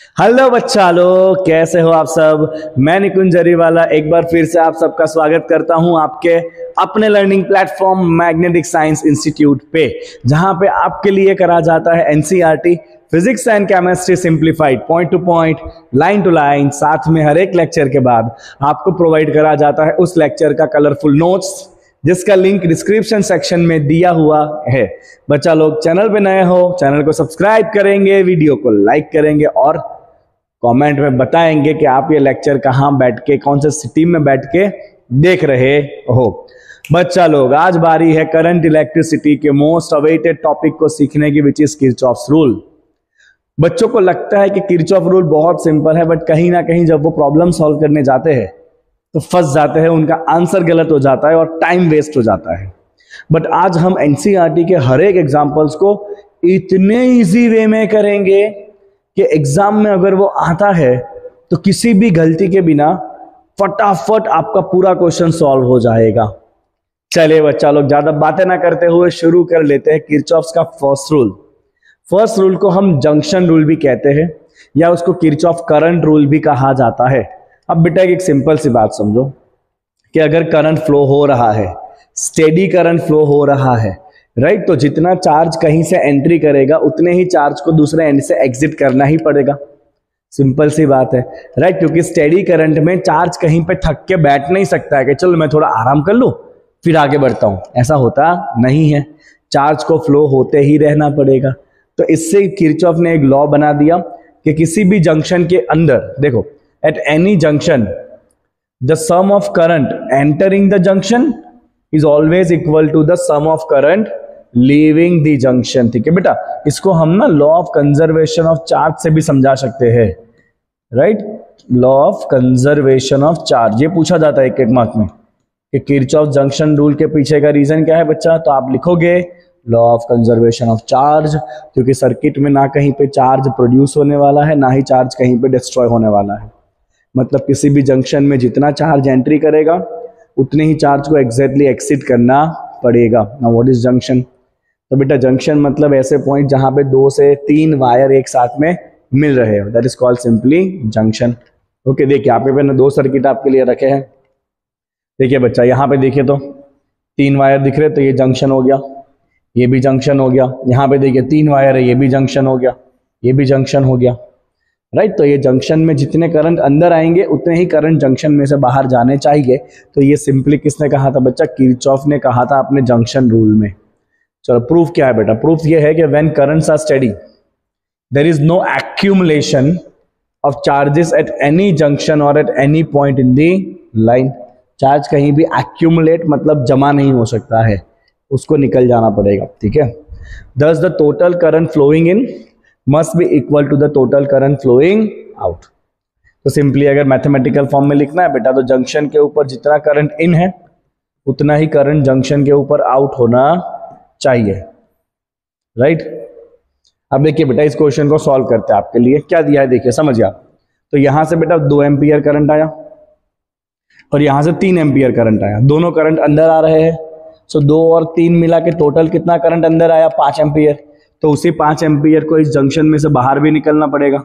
Hello बच्चा लोग कैसे हो आप सब? मैं निकुंज जरीवाला, एक बार फिर से आप सबका स्वागत करता हूँ आपके अपने learning platform magnetic science institute पे, जहाँ पे आपके लिए करा जाता है NCERT physics and chemistry simplified point to point line to line साथ में हर एक लेक्चर के बाद आपको प्रोवाइड करा जाता है उस लेक्चर का कलरफुल नोट्स जिसका लिंक डिस्क्रिप्शन सेक्शन में दिया हुआ है। बच्चा लोग चैनल पे नए हो चैनल को सब्सक्राइब करेंगे वीडियो को लाइक करेंगे और कमेंट में बताएँगे कि आप ये लेक्चर कहाँ बैठ के, कौन से सिटी में बैठ के देख रहे हो। बच्चा लोग, आज बारी है करंट इलेक्ट्रिसिटी के मोस्ट अवेटेड टॉपिक को सीखने की विच इज़ किरचॉफ्स रूल बच्चों को लगता है कि किरचॉफ रूल बहुत सिंपल है बट कहीं ना कहीं जब वो प्रॉब्लम सॉल्व करने जाते हैं तो फंस जाते हैं, उनका आंसर गलत हो जाता है और टाइम वेस्ट हो जाता है। बट आज हम एनसीईआरटी के हर एक एग्जाम्पल्स को इतने इजी वे में करेंगे कि एग्ज़ाम में अगर वो आता है तो किसी भी गलती के बिना फटाफट आपका पूरा क्वेश्चन सॉल्व हो जाएगा। चलिए बच्चा लोग, ज़्यादा बातें ना करते हुए शुरू कर लेते हैं किरचॉफ्स का फ़र्स्ट रूल फ़र्स्ट रूल को हम जंक्शन रूल भी कहते हैं, या उसको किरचॉफ करंट रूल भी कहा जाता है। अब बेटा एक सिंपल सी बात समझो कि अगर करंट फ्लो हो रहा है स्टेडी करंट फ्लो हो रहा है राइट तो जितना चार्ज कहीं से एंट्री करेगा, उतने ही चार्ज को दूसरे एंड से एग्जिट करना ही पड़ेगा। सिंपल सी बात है राइट क्योंकि स्टेडी करंट में चार्ज कहीं पे थक के बैठ नहीं सकता है कि चलो मैं थोड़ा आराम कर लूँ, फिर आगे बढ़ता हूँ। ऐसा होता नहीं है। चार्ज को फ्लो होते ही रहना पड़ेगा। तो इससे किरचॉफ ने एक लॉ बना दिया कि किसी भी जंक्शन के अंदर, देखो at any junction, the sum of current entering the junction is always equal to the sum of current leaving the junction ठीक है बेटा? इसको हम ना law of conservation of charge से भी समझा सकते हैं। Right law of conservation of charge ये पूछा जाता है एक एक मार्क में कि किरचॉफ जंक्शन रूल के पीछे का रीजन क्या है बच्चा? तो आप लिखोगे law of conservation of charge क्योंकि सर्किट में ना कहीं पे चार्ज प्रोड्यूस होने वाला है, ना ही चार्ज कहीं पे डिस्ट्रॉय होने वाला है। मतलब किसी भी जंक्शन में जितना चार्ज एंट्री करेगा, उतने ही चार्ज को एग्जैक्टली एक्सिट करना पड़ेगा। ना वॉट इज़ जंक्शन तो बेटा जंक्शन मतलब ऐसे पॉइंट जहाँ पे दो से तीन वायर एक साथ में मिल रहे हो। That is called simply junction okay देखिए, यहाँ पे मैंने दो सर्किट आपके लिए रखे हैं। देखिए बच्चा, यहाँ पे देखिए तो तीन वायर दिख रहे तो ये जंक्शन हो गया। ये भी जंक्शन हो गया। यहाँ पे देखिए, तीन वायर है, ये भी जंक्शन हो गया। ये भी जंक्शन हो गया। राइट तो ये जंक्शन में जितने करंट अंदर आएँगे, उतने ही करंट जंक्शन में से बाहर जाने चाहिए। तो ये सिंपली किसने कहा था बच्चा? किरचॉफ ने कहा था अपने जंक्शन रूल में। चलो प्रूफ क्या है बेटा? प्रूफ ये है कि when currents are steady there is no accumulation of charges at any junction और at any point in the line charge कहीं भी एक्यूमुलेट मतलब जमा नहीं हो सकता है। उसको निकल जाना पड़ेगा, ठीक है? Thus the total current flowing in must be equal to the total current flowing out तो सिंपली अगर मैथमेटिकल फॉर्म में लिखना है, बेटा तो जंक्शन के ऊपर जितना करंट इन है, उतना ही करंट जंक्शन के ऊपर आउट होना चाहिए। राइट अब देखिए बेटा, इस क्वेश्चन को सॉल्व करते हैं आपके लिए। क्या दिया है? देखिए, समझिए आप। तो यहाँ से बेटा दो एम्पियर करंट आया और यहाँ से तीन एम्पियर करंट आया। दोनों करंट अंदर आ रहे हैं। सो दो और तीन मिला के टोटल कितना करंट अंदर आया? पाँच एम्पियर तो उसी पाँच एम्पियर को इस जंक्शन में से बाहर भी निकलना पड़ेगा।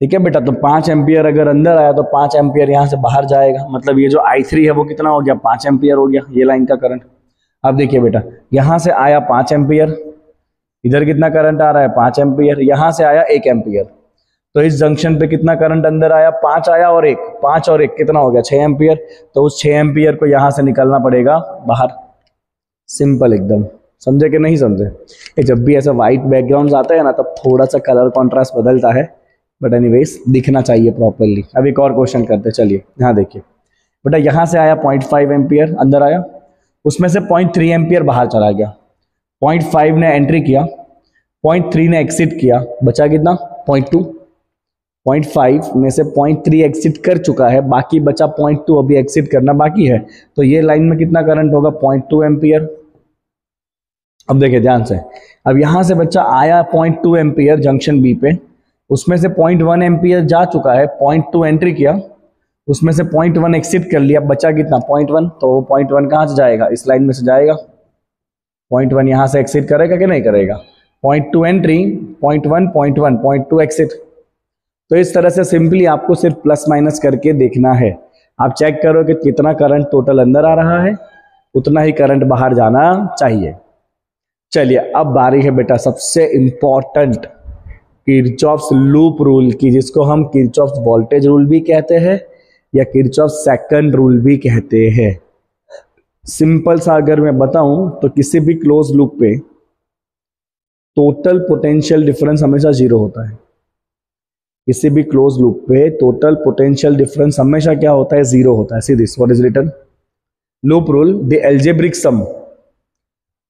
ठीक है बेटा? तो पाँच एम्पियर अगर अंदर आया तो पाँच एम्पियर यहाँ से बाहर जाएगा। मतलब ये जो आई थ्री है वो कितना हो गया? पाँच एम्पियर हो गया, ये लाइन का करंट अब देखिए बेटा, यहाँ से आया पाँच एम्पियर, इधर कितना करंट आ रहा है? पाँच एम्पियर। यहाँ से आया एक एम्पियर। तो इस जंक्शन पे कितना करंट अंदर आया? पाँच आया और एक। पाँच और एक कितना हो गया? छह एम्पियर। तो उस छह एम्पियर को यहाँ से निकलना पड़ेगा बाहर। सिंपल एकदम। समझे कि नहीं समझे? ये जब भी ऐसा व्हाइट बैकग्राउंड आता है ना, तब थोड़ा सा कलर कॉन्ट्रास्ट बदलता है। बट एनी दिखना चाहिए प्रॉपरली अब एक और क्वेश्चन करते चलिए, यहाँ देखिए। बेटा, यहाँ से आया पॉइंट फाइव एम्पियर अंदर आया। उसमें से पॉइंट थ्री एम्पियर बाहर चला गया। पॉइंट फाइव ने एंट्री किया। पॉइंट थ्री ने एक्सिट किया। बचा कितना? पॉइंट टू पॉइंट फाइव में से पॉइंट थ्री एक्सिट कर चुका है। बाकी बचा पॉइंट टू अभी एक्सिट करना बाकी है। तो ये लाइन में कितना करंट होगा? पॉइंट टू एम्पियर अब देखिए ध्यान से। अब यहाँ से बच्चा आया point two ampere junction B पे। उसमें से पॉइंट वन एम्पियर जा चुका है पॉइंट टू एंट्री किया। उसमें से पॉइंट वन एक्सिट कर लिया। बचा कितना? पॉइंट वन तो वो पॉइंट वन कहाँ से जाएगा? इस लाइन में से जाएगा। पॉइंट वन यहाँ से एक्सिट करेगा कि नहीं करेगा? Point two entry point one point one point two exit तो इस तरह से सिंपली आपको सिर्फ़ प्लस माइनस करके देखना है। आप चेक करो कि कितना करंट टोटल अंदर आ रहा है। उतना ही करंट बाहर जाना चाहिए। चलिए, अब बारी है बेटा सबसे इंपॉर्टेंट किरचॉफ्स लूप रूल की, जिसको हम किरचॉफ्स वोल्टेज रूल भी कहते हैं या किरचॉफ सेकंड रूल भी कहते हैं। सिंपल सा अगर मैं बताऊँ तो किसी भी क्लोज लूप पे टोटल पोटेंशियल डिफरेंस हमेशा ज़ीरो होता है। किसी भी क्लोज लूप पे टोटल पोटेंशियल डिफरेंस हमेशा क्या होता है? ज़ीरो होता है। See this what is return loop rule the algebraic sum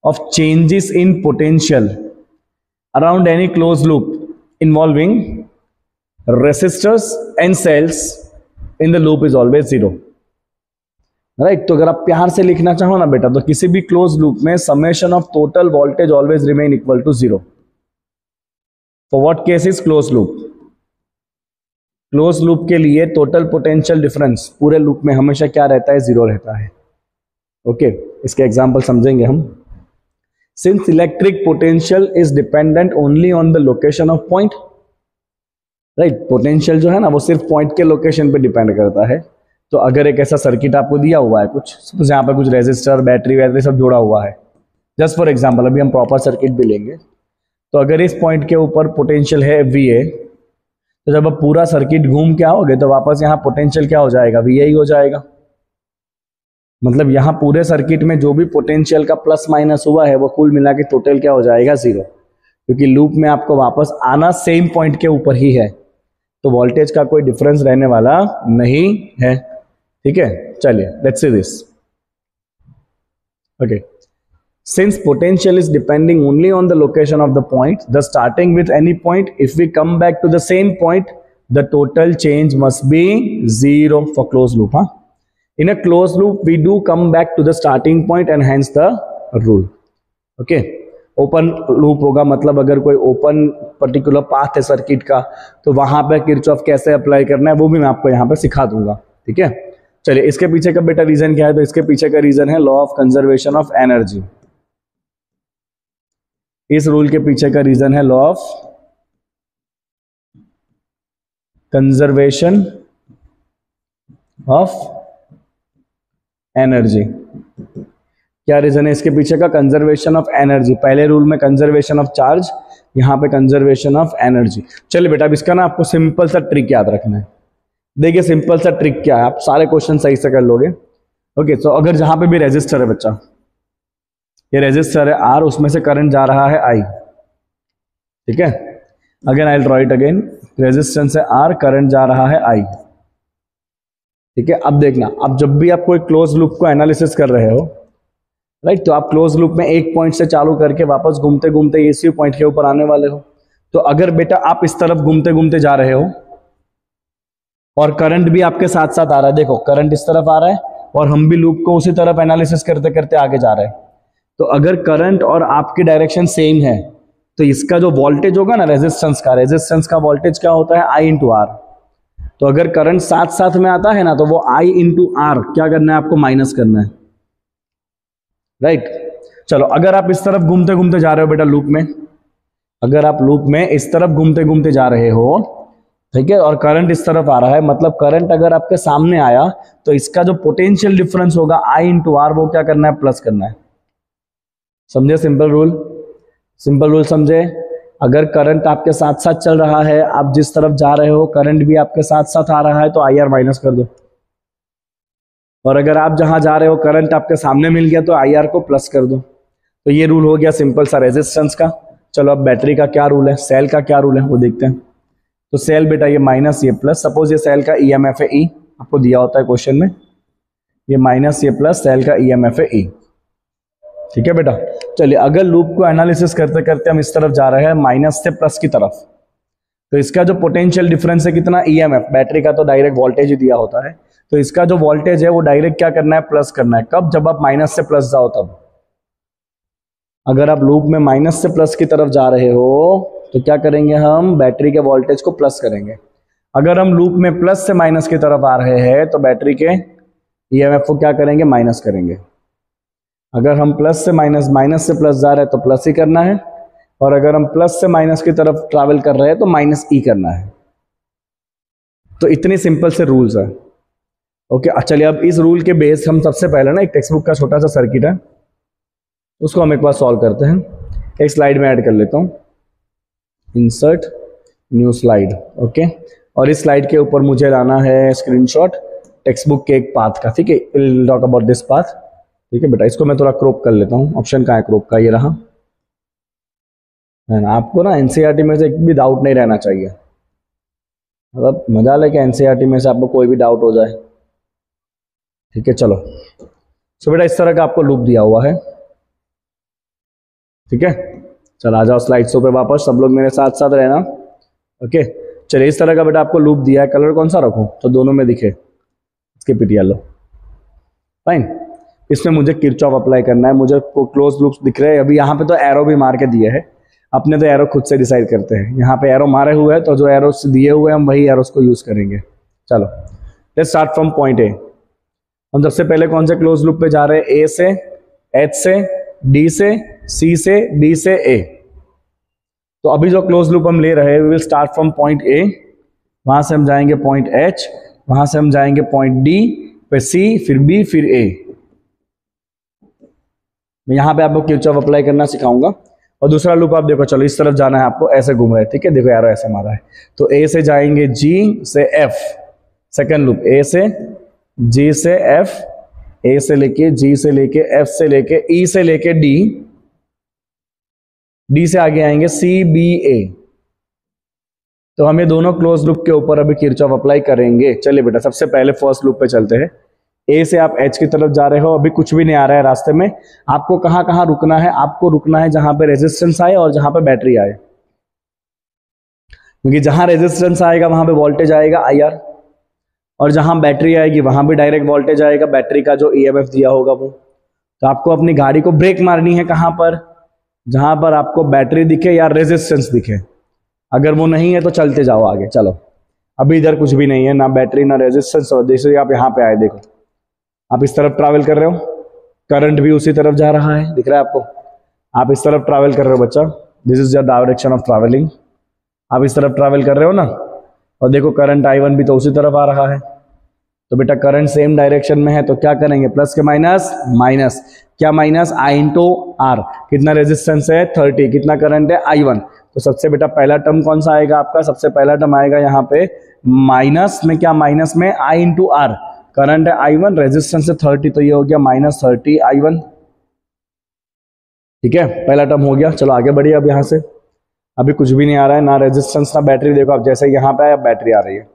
of changes in potential around any close loop involving resistors and cells in the loop is always zero right तो अगर आप प्यार से लिखना चाहो ना बेटा तो किसी भी क्लोज लूप में summation of total voltage always remain equal to zero for what case is close loop close loop के लिए टोटल पोटेंशियल डिफरेंस पूरे लूप में हमेशा क्या रहता है? ज़ीरो रहता है। ओके okay, इसके एग्जांपल समझेंगे हम। Since electric potential is dependent only on the location of point right potential जो है ना, वो सिर्फ़ पॉइंट के लोकेशन पे डिपेंड करता है। तो अगर एक ऐसा सर्किट आपको दिया हुआ है कुछ सपोज़ यहाँ पर कुछ रेजिस्टर बैटरी वैटरी सब जुड़ा हुआ है। जस्ट फॉर एग्ज़ाम्पल अभी हम प्रॉपर सर्किट भी लेंगे। तो अगर इस पॉइंट के ऊपर पोटेंशियल है वी ए तो जब आप पूरा सर्किट घूम के आओगे तो वापस यहाँ पोटेंशियल क्या हो जाएगा? वी ही हो जाएगा। मतलब यहाँ पूरे सर्किट में जो भी पोटेंशियल का प्लस माइनस हुआ है, वो कुल मिला के टोटल क्या हो जाएगा? ज़ीरो क्योंकि लूप में आपको वापस आना सेम पॉइंट के ऊपर ही है। तो वोल्टेज का कोई डिफरेंस रहने वाला नहीं है। ठीक है? चलिए let's see this okay since potential is depending only on the location of the point the starting with any point if we come back to the same point the total change must be zero for close loop हा in a closed loop, we do come back to the starting point and hence the rule. Okay? Open loop होगा मतलब अगर कोई open particular path है circuit का तो वहाँ पे किरचॉफ कैसे अप्लाई करना है, वो भी मैं आपको यहाँ पे सिखा दूँगा। ठीक है? चलिए, इसके पीछे का बेटा रीजन क्या है? तो इसके पीछे का रीजन है law of conservation of energy इस रूल के पीछे का रीजन है law of conservation of energy. क्या रीजन है इसके पीछे का? Conservation of energy. पहले रूल में कंजर्वेशन ऑफ़ चार्ज, यहाँ पे कंजर्वेशन ऑफ़ एनर्जी। चलिए बेटा, अब इसका ना आपको सिंपल सा ट्रिक याद रखना है। देखिए, सिंपल सा ट्रिक क्या है? आप सारे क्वेश्चन सही से कर लोगे। ओके तो अगर जहाँ पे भी रेजिस्टर है बच्चा, ये रेजिस्टर है आर उसमें से करंट जा रहा है आई ठीक है? Again I right again resistance है आर करंट जा रहा है आई ठीक है? अब देखना। अब जब भी आप कोई क्लोज लूप को एनालिसिस कर रहे हो राइट तो आप क्लोज लूप में एक पॉइंट से चालू करके वापस घूमते घूमते इसी पॉइंट के ऊपर आने वाले हो। तो अगर बेटा आप इस तरफ़ घूमते घूमते जा रहे हो, और करंट भी आपके साथ साथ आ रहा है। देखो करंट इस तरफ़ आ रहा है, और हम भी लूप को उसी तरफ़ एनालिसिस करते करते आगे जा रहे हैं। तो अगर करंट और आपकी डायरेक्शन सेम है तो इसका जो वोल्टेज होगा ना रेजिस्टेंस का रेजिस्टेंस का वोल्टेज क्या होता है? आई इंटू आर तो अगर करंट साथ साथ में आता है ना तो वो आई इंटू आर क्या करना है आपको? माइनस करना है। Right right? चलो, अगर आप इस तरफ़ घूमते घूमते जा रहे हो बेटा लूप में, अगर आप लूप में इस तरफ़ घूमते घूमते जा रहे हो, ठीक है, और करंट इस तरफ़ आ रहा है मतलब करंट अगर आपके सामने आया तो इसका जो पोटेंशियल डिफरेंस होगा आई इंटू आर वो क्या करना है? प्लस करना है। समझे? सिंपल रूल सिंपल रूल समझे? अगर करंट आपके साथ साथ चल रहा है, आप जिस तरफ़ जा रहे हो करंट भी आपके साथ साथ आ रहा है तो आई आर माइनस कर दो। और अगर आप जहाँ जा रहे हो करंट आपके सामने मिल गया तो आई आर को प्लस कर दो। तो ये रूल हो गया सिंपल सा रेजिस्टेंस का। चलो अब बैटरी का क्या रूल है? सेल का क्या रूल है? वो देखते हैं। तो सेल बेटा ये माइनस ये प्लस सपोज़ ये सेल का ई एम एफ़ ई आपको दिया होता है क्वेश्चन में। ये माइनस ये प्लस सेल का ई एम एफ़ है ई ठीक है बेटा? चलिए, अगर लूप को एनालिसिस करते करते हम इस तरफ़ जा रहे हैं माइनस से प्लस की तरफ़ तो इसका जो पोटेंशियल डिफरेंस है कितना? ई एम एफ़ बैटरी का तो डायरेक्ट वोल्टेज ही दिया होता है। तो इसका जो वोल्टेज है, वो डायरेक्ट क्या करना है? प्लस करना है। कब? जब आप माइनस से प्लस जाओ तब। अगर आप लूप में माइनस से प्लस की तरफ़ जा रहे हो तो क्या करेंगे हम? बैटरी के वोल्टेज को प्लस करेंगे। अगर हम लूप में प्लस से माइनस की तरफ़ आ रहे हैं तो बैटरी के ईएमएफ को क्या करेंगे? माइनस करेंगे। अगर हम प्लस से माइनस माइनस से प्लस जा रहे हैं तो प्लस ही करना है। और अगर हम प्लस से माइनस की तरफ़ ट्रैवल कर रहे हैं तो माइनस ई करना है। तो इतनी सिंपल से रूल्स है। ओके चलिए, अब इस रूल के बेस हम सबसे पहले ना, एक टेक्स्ट बुक का छोटा सा सर्किट है। उसको हम एक बार सॉल्व करते हैं। एक स्लाइड में ऐड कर लेता हूँ। इंसर्ट न्यू स्लाइड ओके और इस स्लाइड के ऊपर मुझे लाना है स्क्रीनशॉट टेक्स्ट बुक के एक पाथ का, ठीक है? Will talk about this path ठीक है बेटा, इसको मैं थोड़ा क्रॉप कर लेता हूँ। ऑप्शन कहाँ है क्रॉप का? ये रहा। है ना आपको ना एनसीईआरटी में से एक भी डाउट नहीं रहना चाहिए। मतलब मज़ा लेके एनसीईआरटी में से आपको कोई भी डाउट हो जाए। ठीक है, चलो। सो बेटा, इस तरह का आपको लूप दिया हुआ है। ठीक है? चल, आ जाओ स्लाइड शो पे वापस। सब लोग मेरे साथ साथ रहना। ओके चलिए, इस तरह का बेटा आपको लूप दिया है। कलर कौन सा रखो? तो दोनों में दिखे। इसके पीटी येलो फाइन इसमें मुझे किरचॉफ अप्लाई करना है। मुझे क्लोज लूप्स दिख रहे हैं। अभी यहाँ पे तो एरो भी मार के दिए है। अपने तो एरो खुद से डिसाइड करते हैं। यहाँ पे एरो मारे हुए हैं तो जो एरो दिए हुए हैं, हम वही एरोस को यूज़ करेंगे। चलो। Let start from point A हम सबसे पहले कौन से क्लोज लूप पे जा रहे हैं? ए से एच से डी से सी से डी से ए तो अभी जो क्लोज लूप हम ले रहे हैं will start from point A वहाँ से हम जाएँगे पॉइंट एच वहाँ से हम जाएँगे पॉइंट डी फिर सी फिर बी फिर ए मैं यहाँ पे आपको किरचॉफ अप्लाई करना सिखाऊँगा। और दूसरा लूप आप देखो, चलो इस तरफ़ जाना है आपको, ऐसे घूम रहे ठीक है? देखो यार, ऐसे मारा है। तो ए से जाएँगे जी से एफ़ सेकेंड लूप ए से जी से एफ़ ए से लेके जी से लेके एफ़ से लेके ई e से लेके डी डी से आगे आएँगे सी बी ए तो हम ये दोनों क्लोज लूप के ऊपर अभी किरचॉफ अप्लाई करेंगे। चलिए बेटा, सबसे पहले फ़र्स्ट लूप पे चलते हैं। ए से आप एच की तरफ़ जा रहे हो, अभी कुछ भी नहीं आ रहा है रास्ते में। आपको कहाँ कहाँ रुकना है? आपको रुकना है जहाँ पे रेजिस्टेंस आए और जहाँ पे बैटरी आए। क्योंकि जहाँ रेजिस्टेंस आएगा, वहाँ पे वोल्टेज आएगा आर और जहाँ बैटरी आएगी, वहाँ भी डायरेक्ट वोल्टेज आएगा बैटरी का जो ईएमएफ e दिया होगा वो। तो आपको अपनी गाड़ी को ब्रेक मारनी है कहाँ पर? जहाँ पर आपको बैटरी दिखे या रेजिस्टेंस दिखे। अगर वो नहीं है तो चलते जाओ आगे, चलो। अभी इधर कुछ भी नहीं है, ना बैटरी ना रेजिस्टेंस और जैसे आप यहाँ पे आए, देखो। आप इस तरफ़ ट्रैवल कर रहे हो? करंट भी उसी तरफ़ जा रहा है। दिख रहा है आपको? आप इस तरफ़ ट्रैवल कर रहे हो बच्चा? This is your direction of travelling आप इस तरफ़ ट्रैवल कर रहे हो ना? और देखो करंट आई वन भी तो उसी तरफ़ आ रहा है। तो बेटा करंट सेम डायरेक्शन में है तो क्या करेंगे? प्लस के माइनस माइनस क्या माइनस आई इंटू आर कितना रेजिस्टेंस है? थर्टी कितना करंट है? आई वन तो सबसे बेटा पहला टर्म कौन सा आएगा आपका? सबसे पहला टर्म आएगा यहाँ पे माइनस में क्या? माइनस में आई इंटू आर करंट है आई वन रेजिस्टेंस है थर्टी तो ये हो गया माइनस थर्टी आई वन ठीक है? पहला टर्म हो गया। चलो आगे बढ़िए अब यहाँ से। अभी कुछ भी नहीं आ रहा है, ना रेजिस्टेंस ना बैटरी देखो आप जैसे यहाँ पे आया बैटरी आ रही है।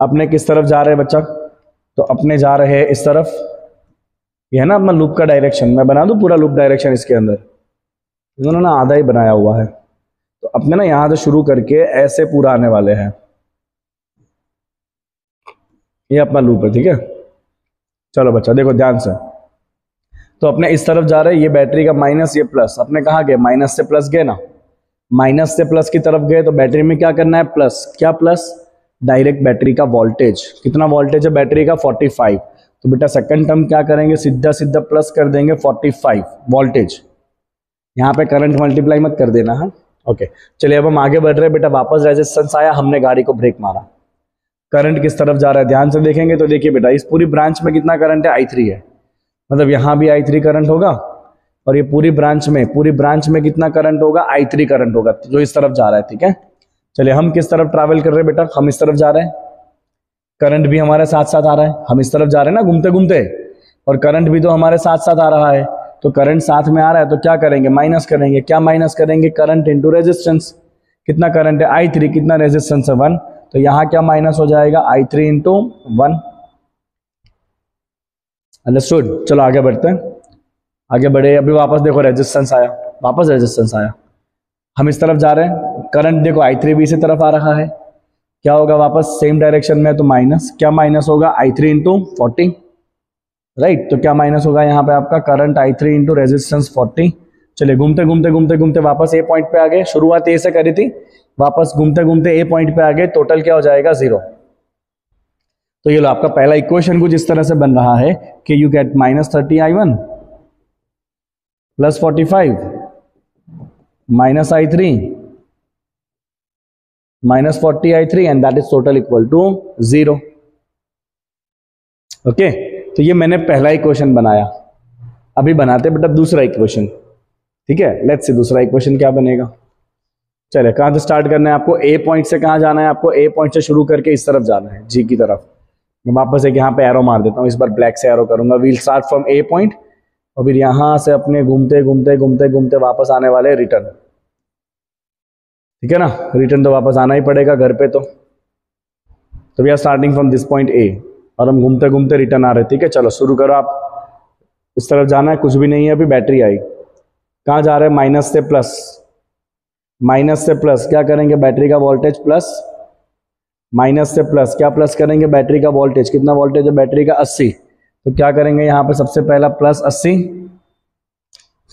अपने किस तरफ़ जा रहे हैं बच्चा? तो अपने जा रहे हैं इस तरफ़। यह है ना अपना लूप का डायरेक्शन मैं बना दूँ पूरा लूप डायरेक्शन इसके अंदर? इन्होंने ना आधा ही बनाया हुआ है। तो अपने ना यहाँ से शुरू करके ऐसे पूरा आने वाले हैं। ये अपना लूप है, ठीक है? चलो बच्चा, देखो ध्यान से। तो अपने इस तरफ़ जा रहे हैं, ये बैटरी का माइनस, ये प्लस। अपने कहा गए? माइनस से प्लस गए ना? माइनस से प्लस की तरफ़ गए तो बैटरी में क्या करना है? प्लस। क्या प्लस? डायरेक्ट बैटरी का वोल्टेज। कितना वोल्टेज है बैटरी का? 45 तो बेटा सेकंड टर्म क्या करेंगे? सीधा सीधा प्लस कर देंगे 45 वोल्टेज। यहाँ पे करंट मल्टीप्लाई मत कर देना, है? हाँ? ओके चलिए, अब हम आगे बढ़ रहे हैं। बेटा वापस रेजिस्टेंस आया, हमने गाड़ी को ब्रेक मारा। करंट किस तरफ़ जा रहा है? ध्यान से देखेंगे तो देखिए बेटा, इस पूरी ब्रांच में कितना करंट है? आई थ्री है। मतलब यहाँ भी आई थ्री करंट होगा और ये पूरी ब्रांच में, पूरी ब्रांच में कितना करंट होगा? आई थ्री करंट होगा, जो इस तरफ़ जा रहा है, ठीक है? चलिए, हम किस तरफ़ ट्रैवल कर रहे हैं बेटा? हम इस तरफ़ जा रहे हैं। करंट भी हमारे साथ साथ आ रहा है। हम इस तरफ़ जा रहे हैं ना घूमते घूमते और करंट भी तो हमारे साथ साथ आ रहा है। तो करंट साथ में आ रहा है तो क्या करेंगे? माइनस करेंगे। क्या माइनस करेंगे? करंट इंटू रेजिस्टेंस कितना करंट है? आई थ्री कितना रेजिस्टेंस है? वन तो यहाँ क्या माइनस हो जाएगा? I three into one understood चलो आगे बढ़ते हैं। आगे बढ़े, अभी वापस देखो रेजिस्टेंस आया। वापस रेजिस्टेंस आया। हम इस तरफ़ जा रहे हैं। करंट देखो आई थ्री बी से तरफ़ आ रहा है। क्या होगा वापस? सेम डायरेक्शन में तो माइनस क्या माइनस होगा? I three into forty right तो क्या माइनस होगा यहाँ पे आपका? Current I three into resistance forty चलिए, घूमते घूमते घूमते घूमते वापस ए पॉइंट पे आ गए। शुरुआत ए से करी थी। वापस घूमते घूमते ए पॉइंट पे आ गए। टोटल क्या हो जाएगा? ज़ीरो तो ये लो, आपका पहला इक्वेशन कुछ इस तरह से बन रहा है कि you get minus thirty I one plus forty five minus I three minus forty I three and that is total equal to zero okay तो ये मैंने पहला इक्वेशन बनाया। अभी बनाते बट अब दूसरा इक्वेशन ठीक है? लेट्स से दूसरा इक्वेशन क्या बनेगा? चले कहाँ से स्टार्ट करना है आपको? ए पॉइंट से कहाँ जाना है आपको? ए पॉइंट से शुरू करके इस तरफ़ जाना है जी की तरफ़। मैं वापस एक यहाँ पे एरो मार देता हूँ, इस बार ब्लैक से एरो करूँगा। We'll start from A point और फिर यहाँ से अपने घूमते घूमते घूमते घूमते वापस आने वाले रिटर्न ठीक है ना? रिटर्न तो वापस आना ही पड़ेगा घर पे तो। तो we are starting from this point A और हम घूमते घूमते रिटर्न आ रहे ठीक है? चलो, शुरू करो आप। इस तरफ़ जाना है, कुछ भी नहीं है, अभी बैटरी आई। कहाँ जा रहे हैं? माइनस से प्लस। माइनस से प्लस, क्या करेंगे? बैटरी का वोल्टेज प्लस। माइनस से प्लस, क्या प्लस करेंगे? बैटरी का वोल्टेज। कितना वोल्टेज है? बैटरी का 80 तो क्या करेंगे यहाँ पे? सबसे पहला प्लस 80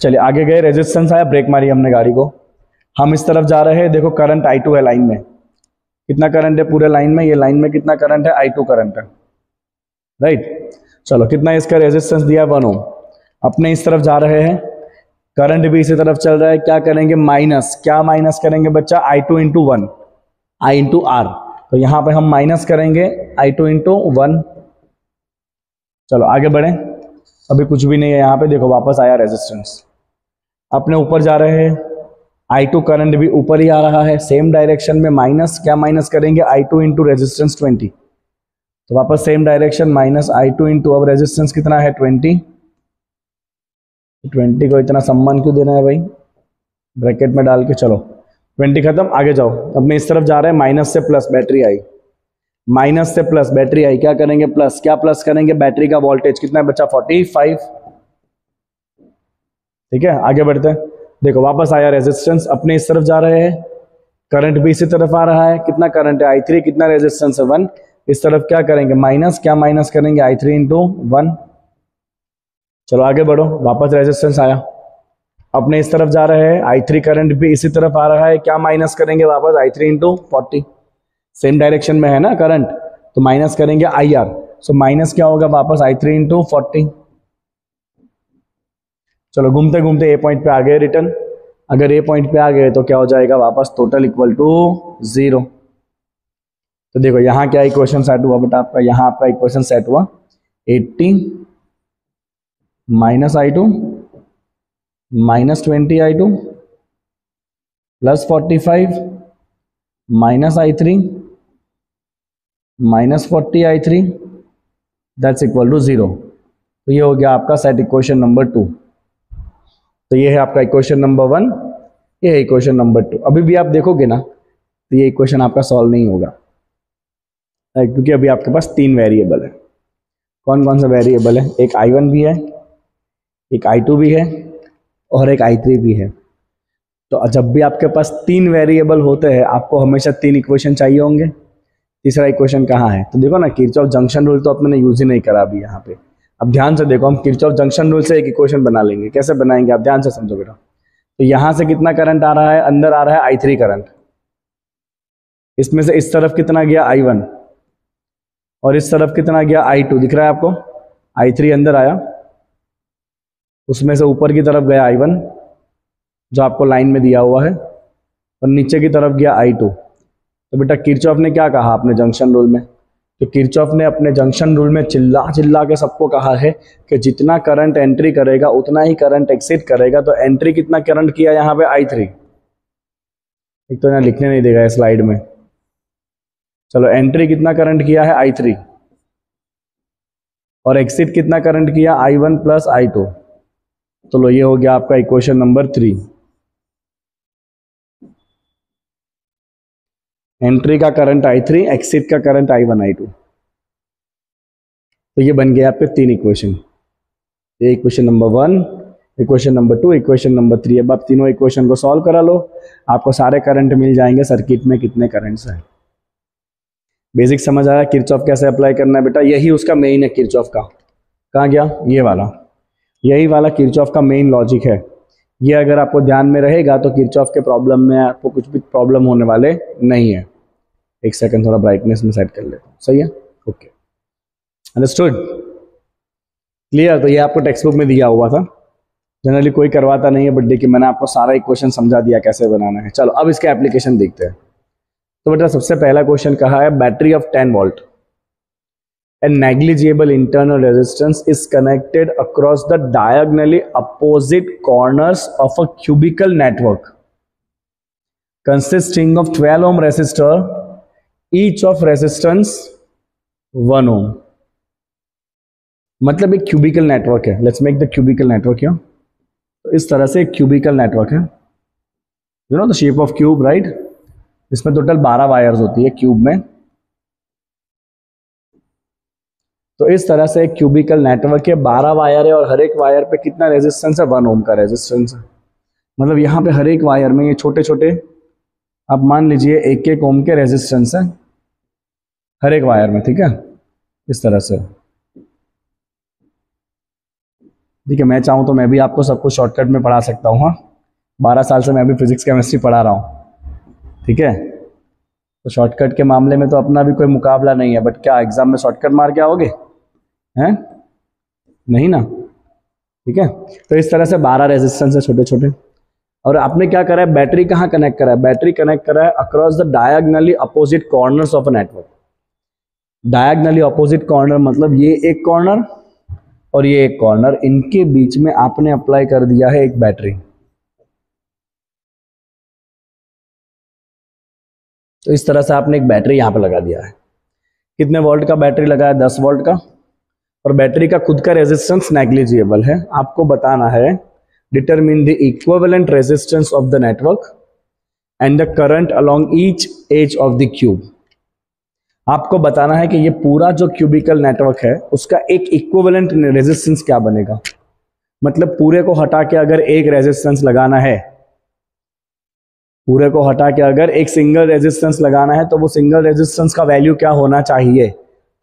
चलिए, आगे गए। रेजिस्टेंस आया। ब्रेक मारी हमने गाड़ी को। हम इस तरफ़ जा रहे हैं। देखो करंट आई टू है लाइन में। कितना करंट है? पूरे लाइन में। ये लाइन में कितना करंट है? आई टू करंट है। राइट चलो, कितना इसका रेजिस्टेंस दिया? वन ओम अपने इस तरफ़ जा रहे हैं। करंट भी इसी तरफ़ चल रहा है, क्या करेंगे? माइनस। क्या माइनस करेंगे बच्चा? I two into one I into R तो यहाँ पे हम माइनस करेंगे आई टू इंटू वन चलो, आगे बढ़े। अभी कुछ भी नहीं है यहाँ पे, देखो वापस आया रेजिस्टेंस अपने ऊपर जा रहे हैं। आई टू करंट भी ऊपर ही आ रहा है सेम डायरेक्शन में माइनस। क्या माइनस करेंगे? I two into resistance twenty तो वापस same direction minus I two into अब रेजिस्टेंस कितना है? ट्वेंटी ट्वेंटी को इतना सम्मान क्यों देना है भाई? ब्रैकेट में डाल के चलो। ट्वेंटी खत्म, आगे जाओ। अब मैं इस तरफ़ जा रहे हैं, माइनस से प्लस, बैटरी आई। माइनस से प्लस, बैटरी आई। क्या करेंगे प्लस? क्या प्लस करेंगे? बैटरी का वोल्टेज कितना है बच्चा? Forty five. ठीक है, आगे बढ़ते हैं। देखो, वापस आया रेजिस्टेंस अपने इस तरफ़ जा रहे हैं। करंट भी इसी तरफ़ आ रहा है। कितना करंट है? आई थ्री कितना रेजिस्टेंस है? वन इस तरफ़ क्या करेंगे? माइनस क्या माइनस करेंगे? आई थ्री इंटू वन चलो आगे बढ़ो, वापस रेजिस्टेंस आया। अपने इस तरफ़ जा रहे हैं आई थ्री करंट भी इसी तरफ़ आ रहा है, क्या माइनस करेंगे वापस? I three into forty same direction में है ना करंट तो माइनस करेंगे आई आर सो माइनस क्या होगा वापस? आई थ्री इंटू फोर्टी चलो घूमते घूमते ए पॉइंट पे आ गए रिटर्न अगर ए पॉइंट पे आ गए तो क्या हो जाएगा वापस? टोटल इक्वल टू ज़ीरो तो देखो, यहाँ क्या इक्वेशन सेट हुआ बट आपका? यहाँ आपका इक्वेशन सेट हुआ eighty minus I two minus twenty I two plus forty five minus I three minus forty I three that's equal to zero तो ये हो गया आपका सेट इक्वेशन नंबर टू तो ये है आपका इक्वेशन नंबर वन ये है इक्वेशन नंबर टू अभी भी आप देखोगे ना तो ये इक्वेशन आपका सॉल्व नहीं होगा. क्योंकि अभी आपके पास तीन वेरिएबल है. कौन कौन सा वेरिएबल है? एक आई वन भी है एक आई टू भी है और एक आई थ्री भी है। तो जब भी आपके पास तीन वेरिएबल होते हैं, आपको हमेशा तीन इक्वेशन चाहिए होंगे। तीसरा इक्वेशन कहाँ है? तो देखो ना किरचॉफ जंक्शन रूल तो अपने यूज़ ही नहीं करा अभी यहाँ पे। अब ध्यान से देखो, हम किरचॉफ जंक्शन रूल से एक इक्वेशन बना लेंगे। कैसे बनाएँगे आप? ध्यान से समझो बेटा। तो यहाँ से कितना करंट आ रहा है? अंदर आ रहा है आई थ्री करंट इसमें से इस तरफ़ कितना गया? आई वन और इस तरफ़ कितना गया? आई टू दिख रहा है आपको? आई थ्री अंदर आया। उसमें से ऊपर की तरफ़ गया आई वन जो आपको लाइन में दिया हुआ है, और नीचे की तरफ़ गया आई टू तो बेटा किरचॉफ ने क्या कहा अपने जंक्शन रूल में? तो किरचॉफ ने अपने जंक्शन रूल में चिल्ला चिल्ला के सबको कहा है कि जितना करंट एंट्री करेगा, उतना ही करंट एक्सिट करेगा। तो एंट्री कितना करंट किया यहाँ पे? आई थ्री एक तो यहाँ लिखने नहीं देगा स्लाइड में। चलो एंट्री कितना करंट किया है? आई थ्री और एक्सिट कितना करंट किया? I one plus I two चलो ये हो गया आपका इक्वेशन नंबर थ्री एंट्री का करंट आई थ्री एक्सिट का current I one I two तो ये बन गया आपके तीन इक्वेशन ये equation number one equation number two equation number three अब आप तीनों इक्वेशन को सॉल्व करा लो. आपको सारे करंट मिल जाएँगे सर्किट में कितने करंट्स हैं. बेसिक समझ आया किरचॉफ कैसे अप्लाई करना है बेटा? यही उसका मेन है किरचॉफ का. कहाँ गया? ये वाला. यही वाला किरचॉफ का मेन लॉजिक है। ये अगर आपको ध्यान में रहेगा तो किरचॉफ के प्रॉब्लम में आपको कुछ भी प्रॉब्लम होने वाले नहीं है। एक सेकंड थोड़ा ब्राइटनेस में सेट कर लेता हूँ। सही है? ओके अंडरस्टूड क्लियर तो ये आपको टेक्स्ट बुक में दिया हुआ था। जनरली कोई करवाता नहीं है बट देखिए मैंने आपको सारा इक्वेशन समझा दिया कैसे बनाना है। चलो, अब इसके एप्लीकेशन देखते हैं। तो बेटा, सबसे पहला क्वेश्चन कहा है? Battery of ten volt a negligible internal resistance is connected across the diagonally opposite corners of a cubical network consisting of 12 ohm resistor each of resistance 1 ohm मतलब एक क्यूबिकल नेटवर्क है let's make the cubical network तो इस तरह से एक cubical network है you know the shape of cube right इसमें टोटल 12 वायर्स होती है क्यूब में तो इस तरह से एक क्यूबिकल नेटवर्क है, बारह वायर है और हर एक वायर पे कितना रेजिस्टेंस है? वन ओम का रेजिस्टेंस है। मतलब यहाँ पे हर एक वायर में ये छोटे छोटे आप मान लीजिए एक एक ओम के रेजिस्टेंस है, हर एक वायर में, ठीक है? इस तरह से। ठीक है मैं चाहूँ तो मैं भी आपको सब कुछ शॉर्टकट में पढ़ा सकता हूँ हाँ। बारह साल से मैं भी फिजिक्स केमिस्ट्री पढ़ा रहा हूँ, ठीक है? तो शॉर्टकट के मामले में तो अपना भी कोई मुकाबला नहीं है बट क्या एग्ज़ाम में शॉर्टकट मार के आओगे? हैं? नहीं ना? ठीक है? तो इस तरह से बारह रेजिस्टेंस है छोटे छोटे। और आपने क्या करा है? बैटरी कहाँ कनेक्ट करा है? बैटरी कनेक्ट करा है across the diagonally opposite corners of network diagonally opposite corner मतलब ये एक कॉर्नर और ये एक कॉर्नर इनके बीच में आपने अप्लाई कर दिया है एक बैटरी तो इस तरह से आपने एक बैटरी यहाँ पर लगा दिया है। कितने वोल्ट का बैटरी लगा है? दस वोल्ट का। और बैटरी का खुद का रेजिस्टेंस नेग्लिजिबल है। आपको बताना है determine the equivalent resistance of the network and the current along each edge of the cube आपको बताना है कि ये पूरा जो क्यूबिकल नेटवर्क है, उसका एक इक्वेलेंट रेजिस्टेंस क्या बनेगा? मतलब पूरे को हटा के अगर एक रेजिस्टेंस लगाना है, पूरे को हटा के अगर एक सिंगल रेजिस्टेंस लगाना है तो वो सिंगल रेजिस्टेंस का वैल्यू क्या होना चाहिए?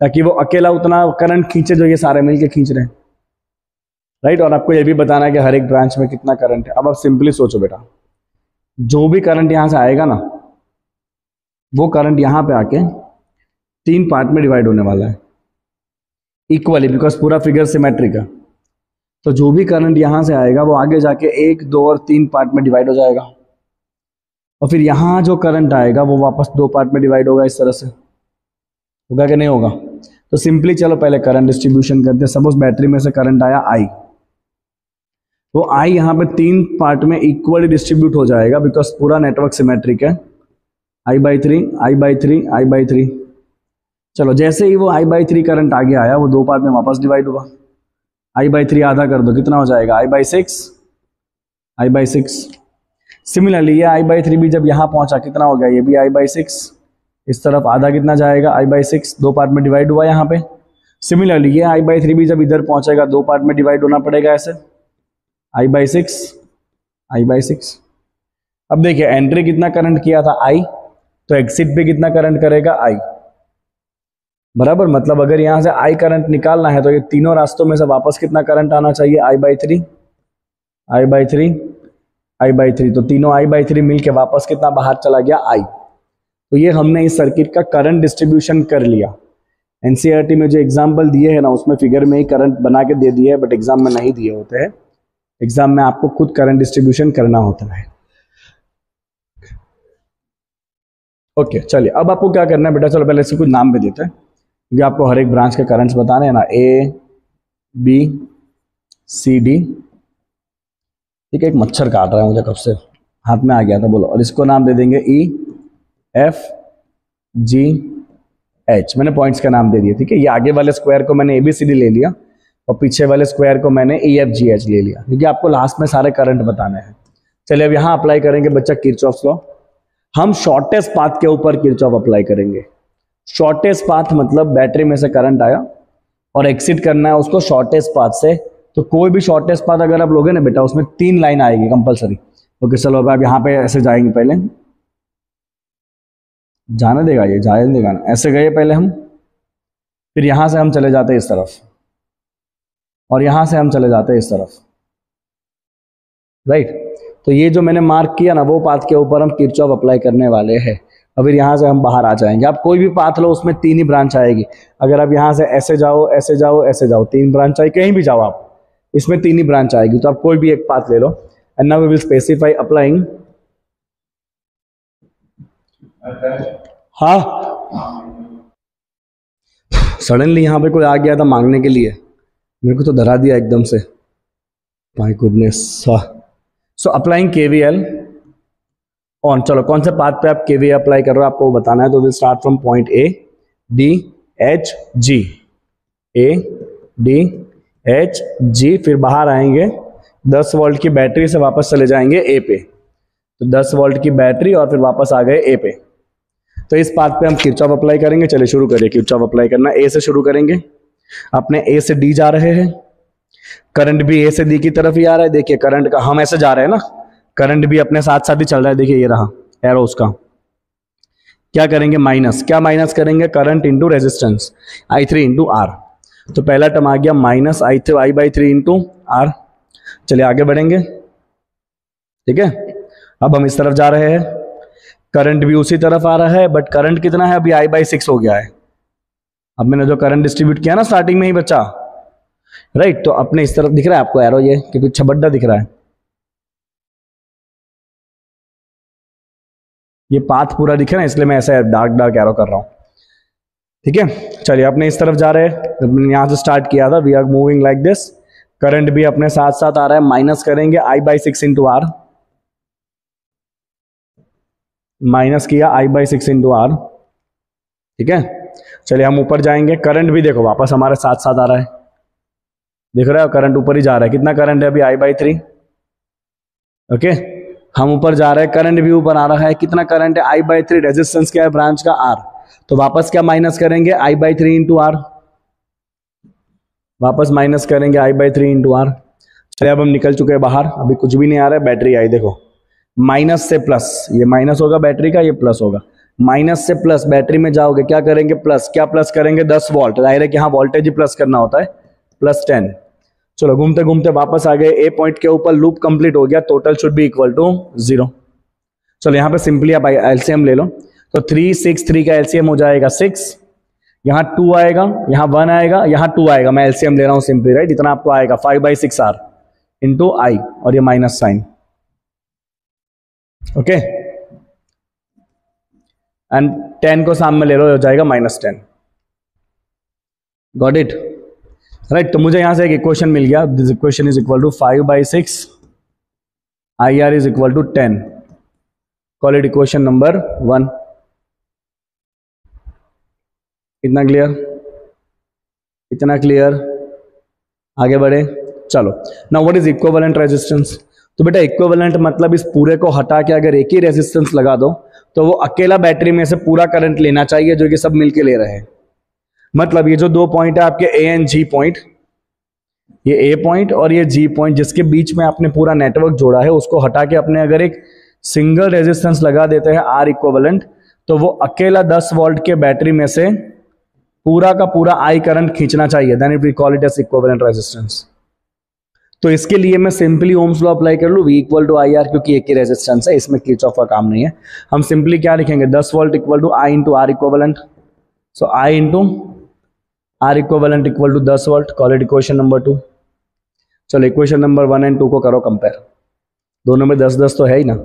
ताकि वो अकेला उतना करंट खींचे जो ये सारे मिलके खींच रहे हैं। राइट और आपको ये भी बताना है कि हर एक ब्रांच में कितना करंट है। अब आप सिंपली सोचो बेटा, जो भी करंट यहाँ से आएगा ना, वो करंट यहाँ पे आके तीन पार्ट में डिवाइड होने वाला है। इक्वली बिकॉज़ पूरा फिगर सिमेट्रिक है। तो जो भी करंट यहाँ से आएगा, वो आगे जाके एक, दो और तीन पार्ट में डिवाइड हो जाएगा। और फिर यहाँ जो करंट आएगा, वो वापस दो पार्ट में डिवाइड होगा इस तरह से। होगा कि नहीं होगा? तो सिंपली चलो पहले करंट डिस्ट्रीब्यूशन करते हैं। सपोज़ बैटरी में से करंट आया आई तो आई यहाँ पे तीन पार्ट में इक्वली डिस्ट्रीब्यूट हो जाएगा बिकॉज़ पूरा नेटवर्क सिमेट्रिक है। I by three I by three I by three चलो, जैसे ही वो आई बाई थ्री करंट आगे आया, वो दो पार्ट में वापस डिवाइड हुआ। आई बाई थ्री आधा कर दो, कितना हो जाएगा? I by six I by six similarly ये आई बाई थ्री भी जब यहाँ पहुँचा, कितना हो गया? ये भी आई बाई सिक्स इस तरफ़ आधा कितना जाएगा? आई बाई सिक्स दो पार्ट में डिवाइड हुआ यहाँ पे। सिमिलरली ये आई बाई थ्री भी जब इधर पहुंचेगा, दो पार्ट में डिवाइड होना पड़ेगा ऐसे। I by six I by six अब देखिए एंट्री कितना करंट किया था? आई तो एग्जिट पे कितना करंट करेगा? आई बराबर? मतलब अगर यहाँ से आई करंट निकालना है तो ये तीनों रास्तों में से वापस कितना करंट आना चाहिए? I by three I by three I by three तो तीनों आई बाई थ्री मिल के वापस कितना बाहर चला गया? आई तो ये हमने इस सर्किट का करंट डिस्ट्रीब्यूशन कर लिया। एनसीईआरटी में जो एग्ज़ाम्पल दिए हैं ना, उसमें फिगर में ही करंट बना के दे दिए है बट एग्ज़ाम में नहीं दिए होते हैं। एग्ज़ाम में आपको खुद करंट डिस्ट्रीब्यूशन करना होता है। ओके चलिए, अब आपको क्या करना है बेटा? चलो पहले इससे कुछ नाम भी देते हैं। क्योंकि आपको हर एक ब्रांच के करंट्स बताने हैं ना। ए बी सी डी ठीक है, एक मच्छर काट रहा है मुझे कब से। हाथ में आ गया था, बोलो। और इसको नाम दे देंगे ई एफ़ जी एच मैंने पॉइंट्स का नाम दे दिया, ठीक है? ये आगे वाले स्क्वायर को मैंने ए बी सी डी ले लिया और पीछे वाले स्क्वायर को मैंने ई एफ़ जी एच ले लिया, क्योंकि आपको लास्ट में सारे करंट बताने हैं। चलिए अब यहाँ अप्लाई करेंगे बच्चा किरचॉफ लॉ हम शॉर्टेस्ट पाथ के ऊपर किरचॉफ अप्लाई करेंगे। शॉर्टेस्ट पाथ मतलब बैटरी में से करंट आया और एक्सिट करना है उसको शॉर्टेस्ट पाथ से। तो कोई भी शॉर्टेस्ट पाथ अगर आप लोगे ना बेटा, उसमें तीन लाइन आएगी कंपलसरी ओके चलो अब आप यहाँ पे ऐसे जाएँगे पहले। जाने देगा ये जाने देगा ना ऐसे गए पहले हम, फिर यहाँ से हम चले जाते इस तरफ़। और यहाँ से हम चले जाते इस तरफ़। राइट तो ये जो मैंने मार्क किया ना, वो पाथ के ऊपर हम किरचॉफ अप्लाई करने वाले हैं। और फिर यहाँ से हम बाहर आ जाएँगे। आप कोई भी पाथ लो, उसमें तीन ही ब्रांच आएगी। अगर आप यहाँ से ऐसे जाओ ऐसे जाओ ऐसे जाओ, तीन ब्रांच आएगी कहीं भी जाओ आप, इसमें तीन ही ब्रांच आएगी। तो आप कोई भी एक पाथ ले लो। And now we will specify applying हाँ। सडनली यहाँ पे कोई आ गया था मांगने के लिए। मेरे को तो डरा दिया एकदम से। My goodness so. Applying K V L on चलो, कौन से पाथ पे आप के वी अप्लाई कर रहे हो, आपको बताना है तो will start from point A D H G A D H G फिर बाहर आएँगे। 10 वोल्ट की बैटरी से वापस चले जाएँगे ए पे। तो 10 वोल्ट की बैटरी और फिर वापस आ गए ए पे। तो इस पाथ पे हम किरचॉफ अप्लाई करेंगे। चलिए शुरू करिए। किरचॉफ अप्लाई करना। ए से शुरू करेंगे। अपने ए से डी जा रहे हैं। करंट भी ए से डी की तरफ़ ही आ रहा है। देखिए, करंट का हम ऐसे जा रहे हैं ना। करंट भी अपने साथ साथ ही चल रहा है। देखिए, ये रहा। एरो उसका। क्या करेंगे? माइनस क्या माइनस करेंगे? Current into resistance I three into R तो पहला टर्म आ गया minus I three I by three into R चलिए, आगे बढ़ेंगे। ठीक है? अब हम इस तरफ़ जा रहे हैं। करंट भी उसी तरफ़ आ रहा है बट करंट कितना है? अभी आई बाई सिक्स हो गया है। अब मैंने जो करंट डिस्ट्रीब्यूट किया ना स्टार्टिंग में ही बच्चा राइट right, तो अपने इस तरफ़ दिख रहा है आपको एरो ये कि कुछ छबड्डा दिख रहा है। ये पाथ पूरा दिखे ना इसलिए मैं ऐसा डार्क डार्क एरो कर रहा हूँ। ठीक है? चलिए अपने इस तरफ़ जा रहे हैं। यहाँ से स्टार्ट किया था we are moving like this current भी अपने साथ साथ आ रहा है माइनस करेंगे I by six into R minus किया I by six into R ठीक है? चलिए हम ऊपर जाएँगे। करंट भी देखो, वापस हमारे साथ साथ आ रहा है। देख रहे हो करंट ऊपर ही जा रहा है। कितना करंट है अभी? आई बाई थ्री ओके हम ऊपर जा रहे हैं। करंट भी ऊपर आ रहा है। कितना करंट है? आई बाई थ्री रेजिस्टेंस क्या है? ब्रांच का आर तो वापस क्या माइनस करेंगे? I by three into R वापस माइनस करेंगे I by three into R चलिए, अब हम निकल चुके हैं बाहर। अभी कुछ भी नहीं आ रहा है। बैटरी आई, देखो। माइनस से प्लस, ये माइनस होगा बैटरी का, ये प्लस होगा। माइनस से प्लस, बैटरी में जाओगे, क्या करेंगे प्लस? क्या प्लस करेंगे? दस वोल्ट। ज़ाहिर है कि हाँ वोल्टेज ही प्लस करना होता है, प्लस टेन। चलो, घूमते घूमते वापस आ गए। ए पॉइंट के ऊपर लूप कंप्लीट हो गया, total should be equal to zero. चलो, यहाँ पे सिंपली आप एलसीएम ले लो। तो थ्री, सिक्स, थ्री का एलसीएम हो जाएगा सिक्स। यहाँ टू आएगा, यहाँ वन आएगा, यहाँ टू आएगा। मैं एलसीएम ले रहा हूँ सिंपली, राइट? इतना आपको आएगा, five by six R into I, और ये minus sign. Okay and ten को सामने ले लो, हो जाएगा minus ten got it right तो मुझे यहाँ से एक इक्वेशन मिल गया. This equation is equal to five by six I R is equal to ten call it equation number one इतना क्लियर इतना क्लियर आगे बढ़े? चलो. ना व्हाट इज़ इक्विवेलेंट रेजिस्टेंस तो बेटा इक्विवेलेंट मतलब इस पूरे को हटा के अगर एक ही रेजिस्टेंस लगा दो तो वो अकेला बैटरी में से पूरा करंट लेना चाहिए जो कि सब मिलके ले रहे हैं। मतलब ये जो दो पॉइंट है आपके ए एंड जी पॉइंट ये ए पॉइंट और ये जी पॉइंट जिसके बीच में आपने पूरा नेटवर्क जोड़ा है, उसको हटा के अपने अगर एक सिंगल रेजिस्टेंस लगा देते हैं आर इक्वलेंट तो वो अकेला 10 वोल्ट के बैटरी में से पूरा का पूरा आई करंट खींचना चाहिए। Then it we call it as equivalent resistance तो इसके लिए मैं सिंपली ओम्स लॉ अप्लाई कर लू V equal to I R क्योंकि एक ही रेजिस्टेंस है, इसमें किच ऑफ़ का काम नहीं है। हम सिंपली क्या लिखेंगे? 10 volt equal to I into R equivalent so I into R equivalent equal to दस volt call it equation number two चलो equation number one and two को करो कंपेयर दोनों में दस दस तो है ही ना।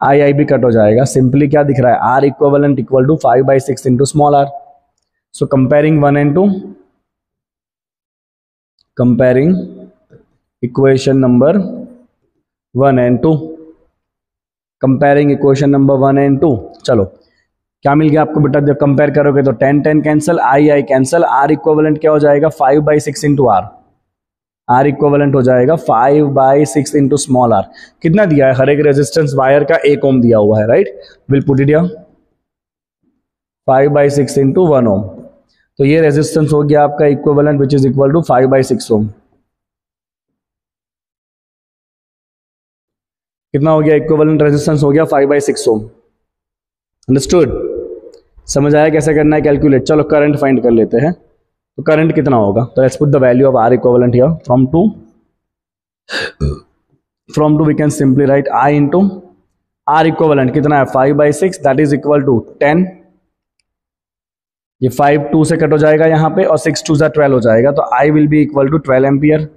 आई आई भी कट हो जाएगा। सिंपली क्या दिख रहा है? R equivalent equal to five by six into small R so comparing one and two comparing equation number one and two comparing equation number one and two चलो, क्या मिल गया आपको बेटा? जब कंपेयर करोगे तो ten ten cancel I I cancel R equivalent क्या हो जाएगा? Five by six into R R equivalent हो जाएगा five by six into small R कितना दिया है? हर एक रेजिस्टेंस वायर का एक ओम दिया हुआ है right will put it five by six into one ohm तो ये रेजिस्टेंस हो गया आपका equivalent which is equal to five by six ohm कितना हो गया? इक्वलेंट रेजिस्टेंस हो गया five by six ohm understood समझ आया कैसे करना है? कैलकुलेट चलो करंट फाइंड कर लेते हैं। तो करंट कितना होगा? तो let's put the value of R equivalent here from two from two we can simply write I into R equivalent कितना है? Five by six that is equal to ten ये फाइव टू से cut हो जाएगा यहाँ पे और six to सा ट्वेल्व हो जाएगा। तो I will be equal to twelve ampere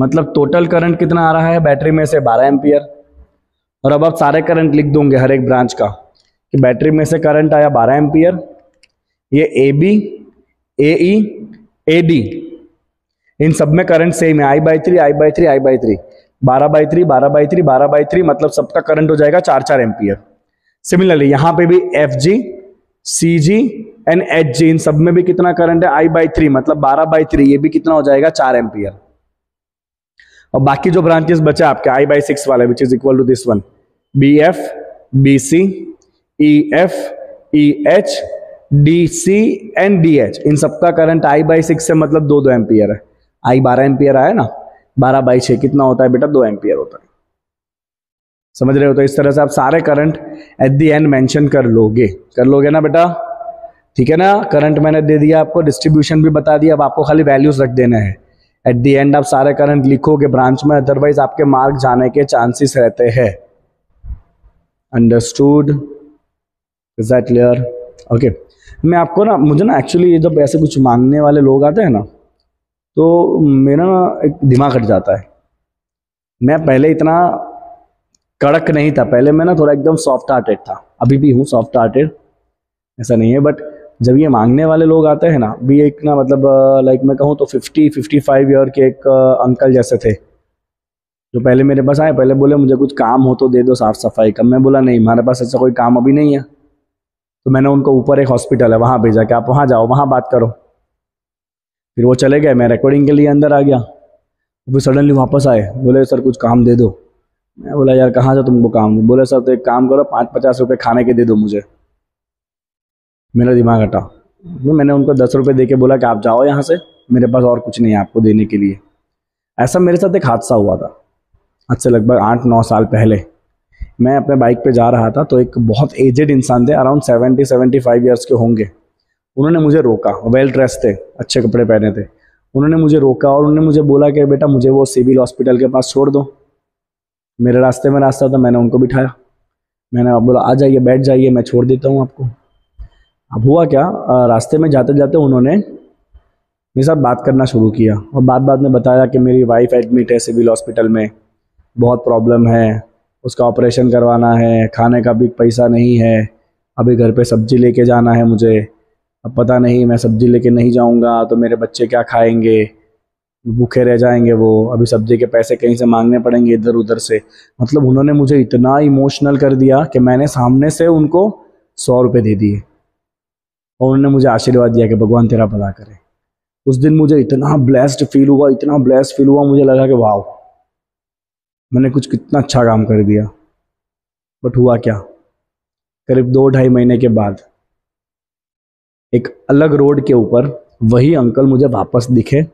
मतलब टोटल करंट कितना आ रहा है? बैटरी में से बारह एम्पियर और अब आप सारे करंट लिख दोगे हर एक ब्रांच का कि बैटरी में से करंट आया 12 एम्पियर ये A B A E A D इन सब में करंट सेम है। I by three I by three I by three बारह बाई थ्री बारह बाई थ्री बारह बाई थ्री मतलब सबका करंट हो जाएगा चार चार एम्पियर सिमिलरली यहाँ पे भी F G C G and H G इन सब में भी कितना करंट है? आई बाई थ्री मतलब बारह बाई थ्री ये भी कितना हो जाएगा चार एम्पियर और बाकी जो ब्रांचेस बचा आपके आई बाई सिक्स वाले which is equal to this one B F B C E F E H D C and D H इन सबका करंट आई बाई सिक्स से मतलब दो दो एम्पियर है। आई बारह एम्पियर आया ना, बारह बाई छः कितना होता है बेटा? दो एम्पियर होता है। समझ रहे हो? तो इस तरह से आप सारे current at the end mention कर लोगे। कर लोगे ना बेटा? ठीक है ना? करंट मैंने दे दिया आपको डिस्ट्रीब्यूशन भी बता दिया, अब आपको खाली वैल्यूज़ रख देना हैं। एट दी एंड आप सारे करंट लिखोगे ब्रांच में अदरवाइज़ आपके मार्क जाने के चांसेस रहते हैं। Understood is that clear okay मैं आपको ना, मुझे ना एक्चुअली ये जब ऐसे कुछ मांगने वाले लोग आते हैं ना तो मेरा ना एक दिमाग हट जाता है। मैं पहले इतना कड़क नहीं था। पहले मैं ना थोड़ा एकदम सॉफ्ट हार्टेड था। अभी भी हूँ सॉफ्ट हार्टेड ऐसा नहीं है बट जब ये मांगने वाले लोग आते हैं ना, भी एक ना मतलब लाइक मैं कहूँ तो फिफ्टी फिफ्टी फाइव ईयर के एक अंकल जैसे थे। जो पहले मेरे पास आए, पहले बोले, मुझे कुछ काम हो तो दे दो साफ़ सफ़ाई का। मैं बोला, नहीं, हमारे पास ऐसा कोई काम अभी नहीं है। तो मैंने उनको ऊपर एक हॉस्पिटल है, वहाँ भेजा कि आप वहाँ जाओ, वहाँ बात करो। फिर वो चले गए, मैं रिकॉर्डिंग के लिए अंदर आ गया। फिर सडनली वापस आए, बोले, सर, कुछ काम दे दो। मैं बोला, यार, कहाँ से तुमको काम? बोले, सर तो एक काम करो, पाँच पचास रुपये खाने के दे दो मुझे। मेरा दिमाग हटा। तो मैंने उनको दस रुपये दे के बोला कि आप जाओ यहाँ से, मेरे पास और कुछ नहीं है आपको देने के लिए। ऐसा मेरे साथ एक हादसा हुआ था। आज से लगभग आठ, नौ साल पहले। मैं अपने बाइक पे जा रहा था तो एक बहुत एजेड इंसान थे, around seventy seventy five years के होंगे। उन्होंने मुझे रोका। वेल ड्रेस थे, अच्छे कपड़े पहने थे। उन्होंने मुझे रोका और उन्होंने मुझे बोला कि बेटा मुझे वो सिविल हॉस्पिटल के पास छोड़ दो। मेरे रास्ते में रास्ता था, मैंने उनको बिठाया। मैंने बोला, आ जाइए, बैठ जाइए, मैं छोड़ देता हूँ आपको। अब हुआ क्या? रास्ते में जाते जाते उन्होंने मेरे साथ बात करना शुरू किया और बात बात में बताया कि मेरी वाइफ एडमिट है सिविल हॉस्पिटल में। बहुत प्रॉब्लम है, उसका ऑपरेशन करवाना है, खाने का भी पैसा नहीं है। अभी घर पे सब्ज़ी लेके जाना है मुझे। अब पता नहीं मैं सब्ज़ी लेके नहीं जाऊँगा तो मेरे बच्चे क्या खाएँगे? भूखे रह जाएँगे वो। अभी सब्ज़ी के पैसे कहीं से मांगने पड़ेंगे इधर उधर से। मतलब उन्होंने मुझे इतना इमोशनल कर दिया कि मैंने सामने से उनको सौ रुपये दे दिए। और उन्होंने मुझे आशीर्वाद दिया कि भगवान तेरा भला करे। उस दिन मुझे इतना ब्लेस्ड फील हुआ, इतना ब्लेस्ड फील हुआ, मुझे लगा कि वाह मैंने कुछ कितना अच्छा काम कर दिया। बट हुआ क्या? करीब दो ढाई महीने के बाद एक अलग रोड के ऊपर वही अंकल मुझे वापस दिखे।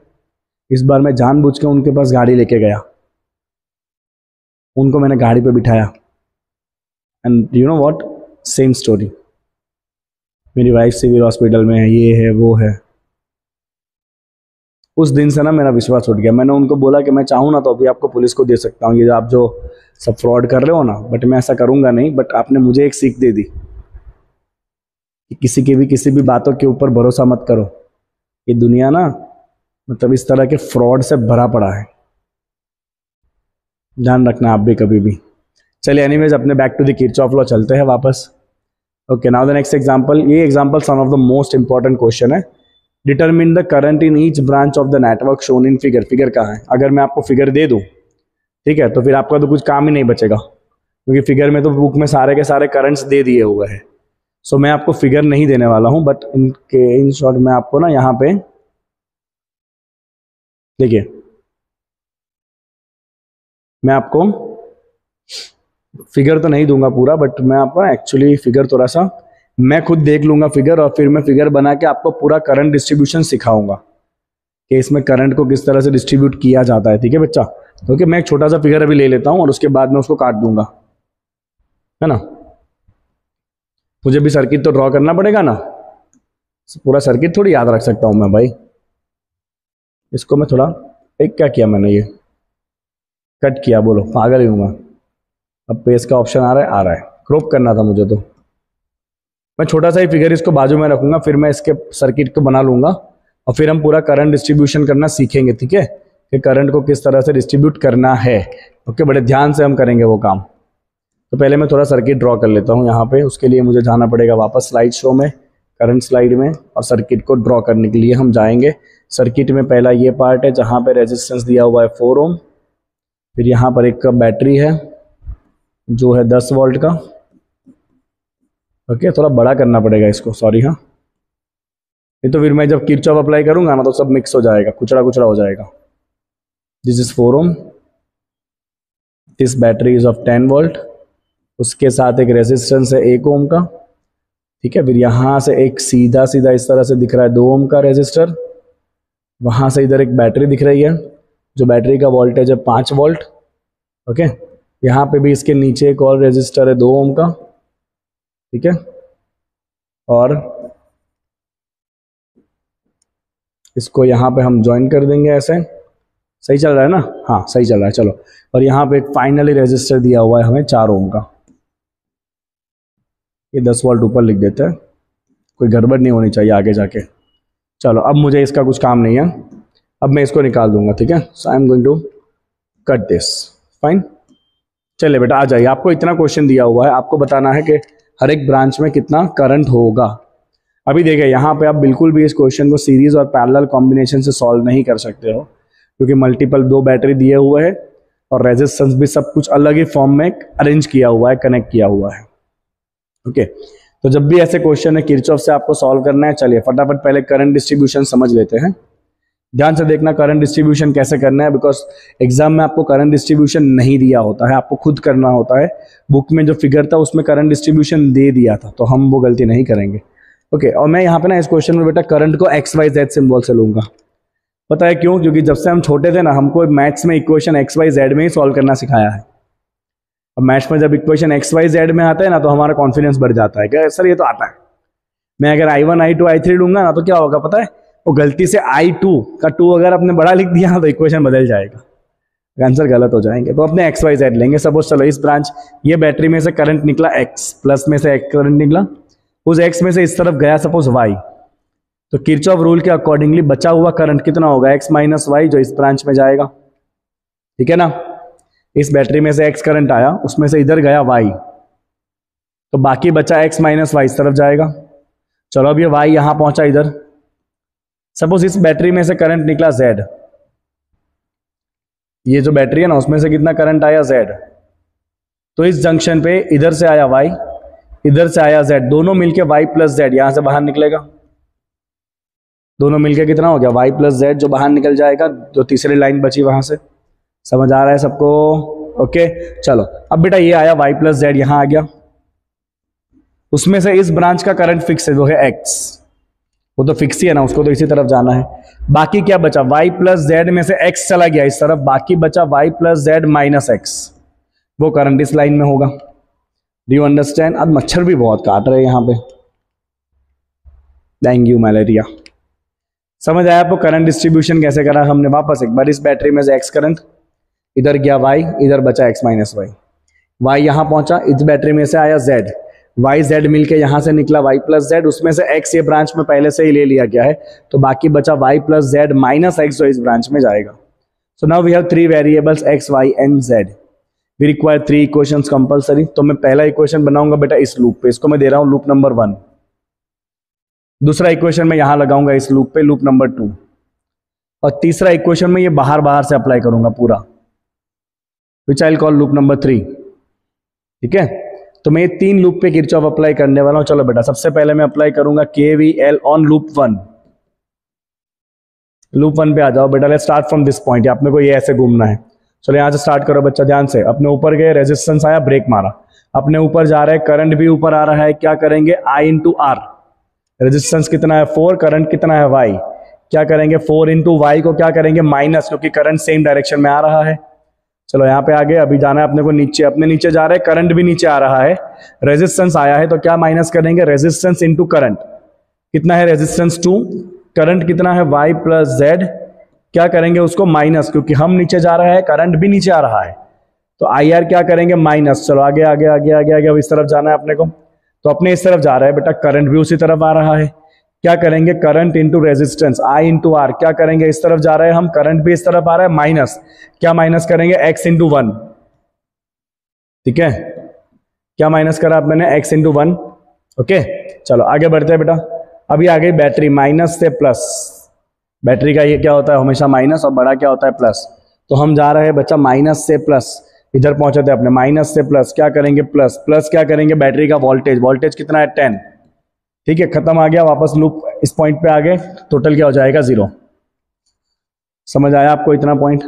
इस बार मैं जानबूझ के उनके पास गाड़ी लेके गया। उनको मैंने गाड़ी पे बिठाया। And you know what same story मेरी वाइफ सिविल हॉस्पिटल में है, ये है, वो है। उस दिन से ना मेरा विश्वास उठ गया। मैंने उनको बोला कि मैं चाहूँ ना तो अभी आपको पुलिस को दे सकता हूँ। ये आप जो सब फ्रॉड कर रहे हो ना बट मैं ऐसा करूँगा नहीं बट आपने मुझे एक सीख दे दी। कि किसी की भी, किसी भी बातों के ऊपर भरोसा मत करो। ये दुनिया ना मतलब इस तरह के फ्रॉड से भरा पड़ा है। ध्यान रखना आप भी कभी भी। चलिए एनीवेज अपने back to the Kirchhoff law चलते हैं वापस। Okay now the next example ये example one of the most important question है. Determine the current in each branch of the network shown in figure figure कहाँ है? अगर मैं आपको फिगर दे दूँ ठीक है तो फिर आपका तो कुछ काम ही नहीं बचेगा. क्योंकि फिगर में तो बुक में सारे के सारे करंट्स दे दिए हुए हैं. सो so, मैं आपको फिगर नहीं देने वाला हूँ बट इनके इन शॉर्ट मैं आपको ना यहाँ पे देखिए मैं आपको फिगर तो नहीं दूँगा पूरा बट मैं आपको एक्चुअली फिगर थोड़ा सा, मैं खुद देख लूँगा फिगर और फिर मैं फिगर बना के आपको पूरा करंट डिस्ट्रीब्यूशन सिखाऊँगा कि इसमें करंट को किस तरह से डिस्ट्रीब्यूट किया जाता है, ठीक है बच्चा? ओके मैं एक छोटा सा फिगर अभी ले लेता हूँ और उसके बाद मैं उसको काट दूँगा। है ना? मुझे भी सर्किट तो ड्रॉ करना पड़ेगा ना? पूरा सर्किट थोड़ी याद रख सकता हूँ मैं भाई। इसको मैं थोड़ा, एक क्या किया मैंने ये? कट किया, बोलो, पागल ही हूँ मैं। अब पेज का ऑप्शन आ रहा है, आ रहा है। क्रॉप करना था मुझे तो। मैं छोटा सा ही फिगर इसको बाजू में रखूँगा, फिर मैं इसके सर्किट को बना लूँगा और फिर हम पूरा करंट डिस्ट्रीब्यूशन करना सीखेंगे, ठीक है? कि करंट को किस तरह से डिस्ट्रीब्यूट करना है। ओके बड़े ध्यान से हम करेंगे वो काम। तो पहले मैं थोड़ा सर्किट ड्रॉ कर लेता हूँ यहाँ पे। उसके लिए मुझे जाना पड़ेगा वापस स्लाइड शो में करंट स्लाइड में और सर्किट को ड्रॉ करने के लिए हम जाएँगे। सर्किट में पहला ये पार्ट है जहाँ पे रेजिस्टेंस दिया हुआ है फोर ओम फिर यहाँ पर एक बैटरी है। जो है दस वोल्ट का। ओके, थोड़ा बड़ा करना पड़ेगा इसको सॉरी हाँ। नहीं तो फिर मैं जब किरचॉप अप्लाई करूँगा ना तो सब मिक्स हो जाएगा, कुचड़ा कुचड़ा हो जाएगा। This is four ohm this battery is of ten volt उसके साथ एक रेजिस्टेंस है एक ओम का। ठीक है, फिर यहाँ से एक सीधा सीधा इस तरह से दिख रहा है, दो ओम का रेजिस्टर वहाँ से इधर एक बैटरी दिख रही है, जो बैटरी का वोल्टेज है पाँच वोल्ट ओके? यहाँ पे भी इसके नीचे एक और रेजिस्टर है, दो ओम का। ठीक है? और इसको यहाँ पे हम ज्वाइन कर देंगे ऐसे। सही चल रहा है ना? हाँ सही चल रहा है, चलो। और यहाँ पे एक फाइनली रेजिस्टर दिया हुआ है हमें चार ओम का। ये दस वोल्ट ऊपर लिख देते हैं। कोई गड़बड़ नहीं होनी चाहिए आगे जाके। चलो, अब मुझे इसका कुछ काम नहीं है। अब मैं इसको निकाल दूँगा, ठीक है? So I am going to cut this fine चलिए बेटा, आ जाइए। आपको इतना क्वेश्चन दिया हुआ है। आपको बताना है कि हर एक ब्रांच में कितना करंट होगा। अभी देखिए, यहाँ पे आप बिल्कुल भी इस क्वेश्चन को सीरीज़ और पैरेलल कॉम्बिनेशन से सॉल्व नहीं कर सकते हो, क्योंकि मल्टीपल दो बैटरी दिए हुए हैं और रेजिस्टेंस भी सब कुछ अलग ही फॉर्म में अरेंज किया हुआ है कनेक्ट किया हुआ है। ओके तो जब भी ऐसे क्वेश्चन है किरचॉफ से आपको सॉल्व करना है। चलिए, फटाफट पहले करंट डिस्ट्रीब्यूशन समझ लेते हैं। ध्यान से देखना करंट डिस्ट्रीब्यूशन कैसे करना है बिकॉज़ एग्ज़ाम में आपको करंट डिस्ट्रीब्यूशन नहीं दिया होता है आपको खुद करना होता है। बुक में जो फिगर था उसमें करंट डिस्ट्रीब्यूशन दे दिया था तो हम वो गलती नहीं करेंगे। ओके okay, और मैं यहाँ पे ना इस क्वेश्चन में बेटा करंट को एक्स वाई जेड सिम्बॉल से लूँगा। पता है क्यों? क्योंकि जब से हम छोटे थे ना हमको मैथ्स में इक्वेशन एक्स वाई जेड में ही सॉल्व करना सिखाया है। अब मैथ्स में जब इक्वेशन एक्स वाई जेड में आता है ना तो हमारा कॉन्फिडेंस बढ़ जाता है। क्या सर ये तो आता है। मैं अगर I one I two I three लूँगा ना तो क्या होगा पता है? वो गलती से आई टू का टू अगर आपने बड़ा लिख दिया तो इक्वेशन बदल जाएगा। आंसर गलत हो जाएँगे। तो अपने एक्स वाई जेड लेंगे। सपोज़ चलो इस ब्रांच ये बैटरी में से करंट निकला एक्स प्लस में से एक करंट निकला। उस एक्स में से इस तरफ़ गया सपोज़ वाई तो किरचॉफ रूल के अकॉर्डिंगली बचा हुआ करंट कितना होगा? एक्स माइनस वाई जो इस ब्रांच में जाएगा। ठीक है ना? इस बैटरी में से एक्स करंट आया, उसमें से इधर गया वाई तो बाकी बचा एक्स माइनस वाई इस तरफ़ जाएगा। चलो अब ये वाई यहाँ पहुँचा इधर। सपोज़ इस बैटरी में से करंट निकला जेड ये जो बैटरी है ना, उसमें से कितना करंट आया जेड तो इस जंक्शन पे इधर से आया वाई इधर से आया जेड दोनों मिलके वाई प्लस जेड यहाँ से बाहर निकलेगा। दोनों मिलके कितना हो गया? वाई प्लस जेड जो बाहर निकल जाएगा, जो तीसरी लाइन बची वहाँ से। समझ आ रहा है सबको? ओके चलो। अब बेटा ये आया वाई प्लस जेड यहाँ आ गया। उसमें से इस ब्रांच का करंट फिक्स है वो है एक्स वो तो फिक्स ही है ना, उसको तो इसी तरफ़ जाना है। बाकी क्या बचा? वाई प्लस जेड में से एक्स चला गया इस तरफ़। बाकी बचा Y plus Z minus X वो करंट इस लाइन में होगा। डू यू अंडरस्टैंड अब मच्छर भी बहुत काट रहे हैं यहाँ पे। डेंगू मलेरिया समझ आया आपको करंट डिस्ट्रीब्यूशन कैसे करा हमने? वापस एक बार इस बैटरी में से एक्स करंट इधर गया वाई इधर बचा एक्स माइनस वाई वाई यहाँ पहुँचा, इस बैटरी में से आया जेड वाई जेड मिलके यहाँ से निकला, वाई प्लस जेड, उसमें से एक्स ये ब्रांच में पहले से ही ले लिया गया है। तो बाकी बचा Y plus Z minus X जो इस ब्रांच में जाएगा। So now we have three variables X Y and Z we require three equations compulsory तो मैं पहला इक्वेशन बनाऊँगा बेटा इस लूप पे। इसको मैं दे रहा हूँ लूप नंबर वन दूसरा इक्वेशन मैं यहाँ लगाऊँगा इस लूप पे लूप नंबर टू और तीसरा इक्वेशन में ये बाहर बाहर से अप्लाई करूँगा पूरा। Which I call loop number three ठीक है? तो मैं ये तीन लूप पे किरचॉफ अप्लाई करने वाला हूँ। चलो बेटा, सबसे पहले मैं अप्लाई करूँगा K V L on loop one loop one पे आ जाओ। बेटा let start from this point अपने को ये ऐसे घूमना है। चलो, यहाँ से स्टार्ट करो बच्चा, ध्यान से। अपने ऊपर गए रेजिस्टेंस आया ब्रेक मारा। अपने ऊपर जा रहे करंट भी ऊपर आ रहा है, क्या करेंगे? आई इंटू आर रेजिस्टेंस कितना है? फोर करंट कितना है? वाई क्या करेंगे? फोर इंटू वाई को क्या करेंगे? माइनस क्योंकि करंट सेम डायरेक्शन में आ रहा है। चलो यहाँ पे आगे, अभी जाना है अपने को नीचे, अपने नीचे जा रहे हैं करंट भी नीचे आ रहा है। रेजिस्टेंस आया है तो क्या माइनस करेंगे? रेजिस्टेंस इंटू करंट कितना है रेजिस्टेंस टू करंट कितना है? वाई प्लस जेड क्या करेंगे उसको? माइनस क्योंकि हम नीचे जा रहे हैं करंट भी नीचे आ रहा है। तो आई आर क्या करेंगे? माइनस चलो आगे आगे आगे आगे आगे, अब इस तरफ़ जाना है अपने को। तो अपने इस तरफ़ जा रहा है, बेटा करंट भी उसी तरफ़ आ रहा है। क्या करेंगे? Current into resistance I into R क्या करेंगे? इस तरफ़ जा रहे हैं हम करंट भी इस तरफ़ आ रहा है माइनस क्या माइनस करेंगे? एक्स इंटू वन ठीक है? क्या माइनस करा आप मैंने? एक्स इंटू वन ओके चलो, आगे बढ़ते हैं बेटा। अभी आ गई बैटरी माइनस से प्लस बैटरी का ये क्या होता है? हमेशा माइनस और बड़ा क्या होता है? प्लस तो हम जा रहे हैं बच्चा माइनस से प्लस इधर पहुँचे थे अपने माइनस से प्लस क्या करेंगे? प्लस प्लस क्या करेंगे? बैटरी का वोल्टेज वोल्टेज कितना है? टेन ठीक है, खत्म आ गया, वापस लूप इस पॉइंट पे आ गए टोटल क्या हो जाएगा? ज़ीरो समझ आया आपको इतना पॉइंट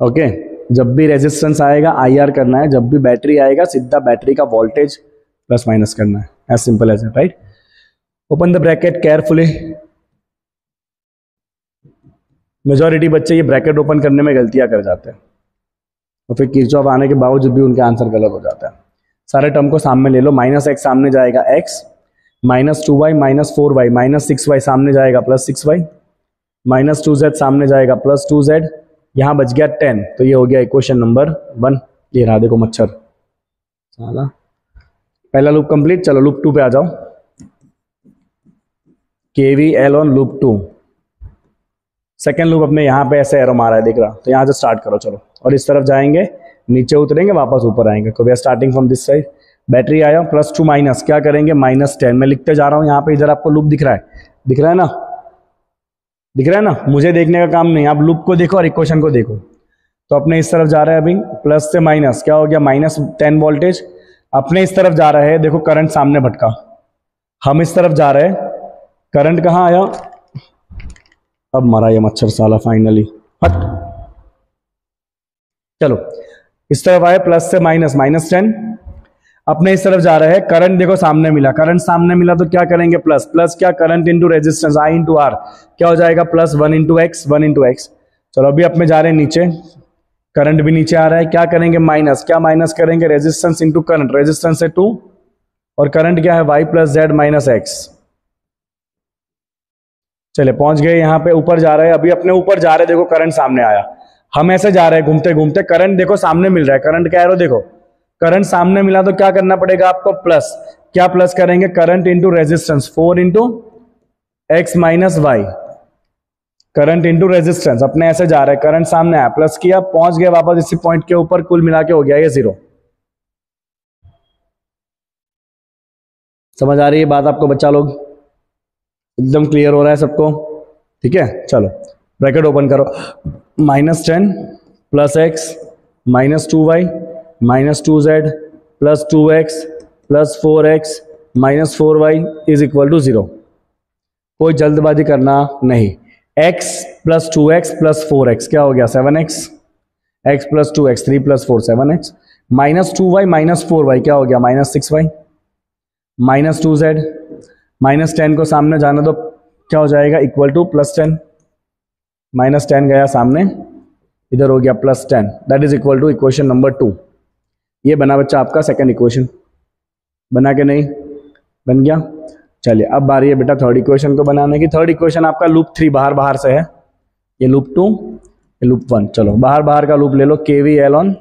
ओके जब भी रेजिस्टेंस आएगा आईआर करना है, जब भी बैटरी आएगा, सीधा बैटरी का वोल्टेज प्लस माइनस करना है. As simple as right open the bracket carefully majority बच्चे ये ब्रैकेट ओपन करने में गलतियाँ कर जाते हैं। और फिर किरचॉफ आने के बावजूद भी उनके आंसर गलत हो जाता है। सारे टर्म को सामने ले लो। माइनस एक्स सामने जाएगा X minus two Y minus four Y minus six Y सामने जाएगा plus six Y minus two Z सामने जाएगा प्लस टू जेड यहाँ बच गया टेन तो ये हो गया इक्वेशन नंबर वन ये रहा देखो मच्छर। साला। पहला लूप कंप्लीट चलो लूप टू पे आ जाओ। K V L on loop two second loop अपने यहाँ पे ऐसे एरो मारा है, दिख रहा। तो यहाँ से स्टार्ट करो, चलो। और इस तरफ़ जाएँगे। नीचे उतरेंगे, वापस ऊपर आएँगे। तो we are starting from this side battery आया प्लस टू माइनस क्या करेंगे? माइनस टेन मैं लिखते जा रहा हूँ, यहाँ पे इधर आपको लूप दिख रहा है। दिख रहा है ना? दिख रहा है ना? मुझे देखने का काम नहीं आप लूप को देखो और इक्वेशन को देखो। तो अपने इस तरफ़ जा रहे हैं अभी प्लस से माइनस क्या हो गया? माइनस टेन वोल्टेज अपने इस तरफ़ जा रहे हैं, देखो करंट सामने भटका। हम इस तरफ़ जा रहे हैं। करंट कहाँ आया? अब मरा ये मच्छर साला फाइनली हट। चलो। इस तरफ़ आए प्लस से माइनस माइनस टेन अपने इस तरफ़ जा रहे हैं करंट देखो सामने मिला। करंट सामने मिला तो क्या करेंगे? प्लस प्लस क्या? Current into resistance I into R क्या हो जाएगा? Plus one into X one into X चलो, अभी अपने जा रहे हैं नीचे। करंट भी नीचे आ रहा है। क्या करेंगे? माइनस क्या माइनस करेंगे? रेजिस्टेंस इंटू करंट रेजिस्टेंस है टू और करंट क्या है? Y plus Z minus X चले, पहुँच गए यहाँ पे। ऊपर जा रहे हैं। अभी अपने ऊपर जा रहे देखो करंट सामने आया। हम ऐसे जा रहे हैं घूमते घूमते करंट देखो सामने मिल रहा है। करंट क्या है देखो। करंट सामने मिला तो क्या करना पड़ेगा आपको? प्लस क्या प्लस करेंगे? Current into resistance four into X minus Y current into resistance अपने ऐसे जा रहे हैं। करंट सामने आया। प्लस किया, पहुँच गया वापस इसी पॉइंट के ऊपर। कुल मिला के हो गया ये ज़ीरो समझ आ रही है बात आपको बच्चा लोग? एकदम क्लियर हो रहा है सबको? ठीक है? चलो। ब्रैकेट ओपन करो। Minus ten plus X minus two Y minus two Z plus two X plus four X minus four Y is equal to zero कोई जल्दबाजी करना नहीं। x plus two X plus four X क्या हो गया? Seven X X plus two X three plus four seven X minus two Y minus four Y क्या हो गया? Minus six Y minus two Z minus ten को सामने जाना तो क्या हो जाएगा? Equal to plus ten minus ten गया सामने, इधर हो गया plus ten. That is equal to equation number two ये बना बच्चा आपका सेकंड इक्वेशन बना के नहीं? बन गया। चलिए, अब बारी है बेटा थर्ड इक्वेशन को बनाने की। थर्ड इक्वेशन आपका लूप थ्री बाहर बाहर से है। ये लूप टू ये लूप वन चलो, बाहर बाहर का लूप ले लो। K V L on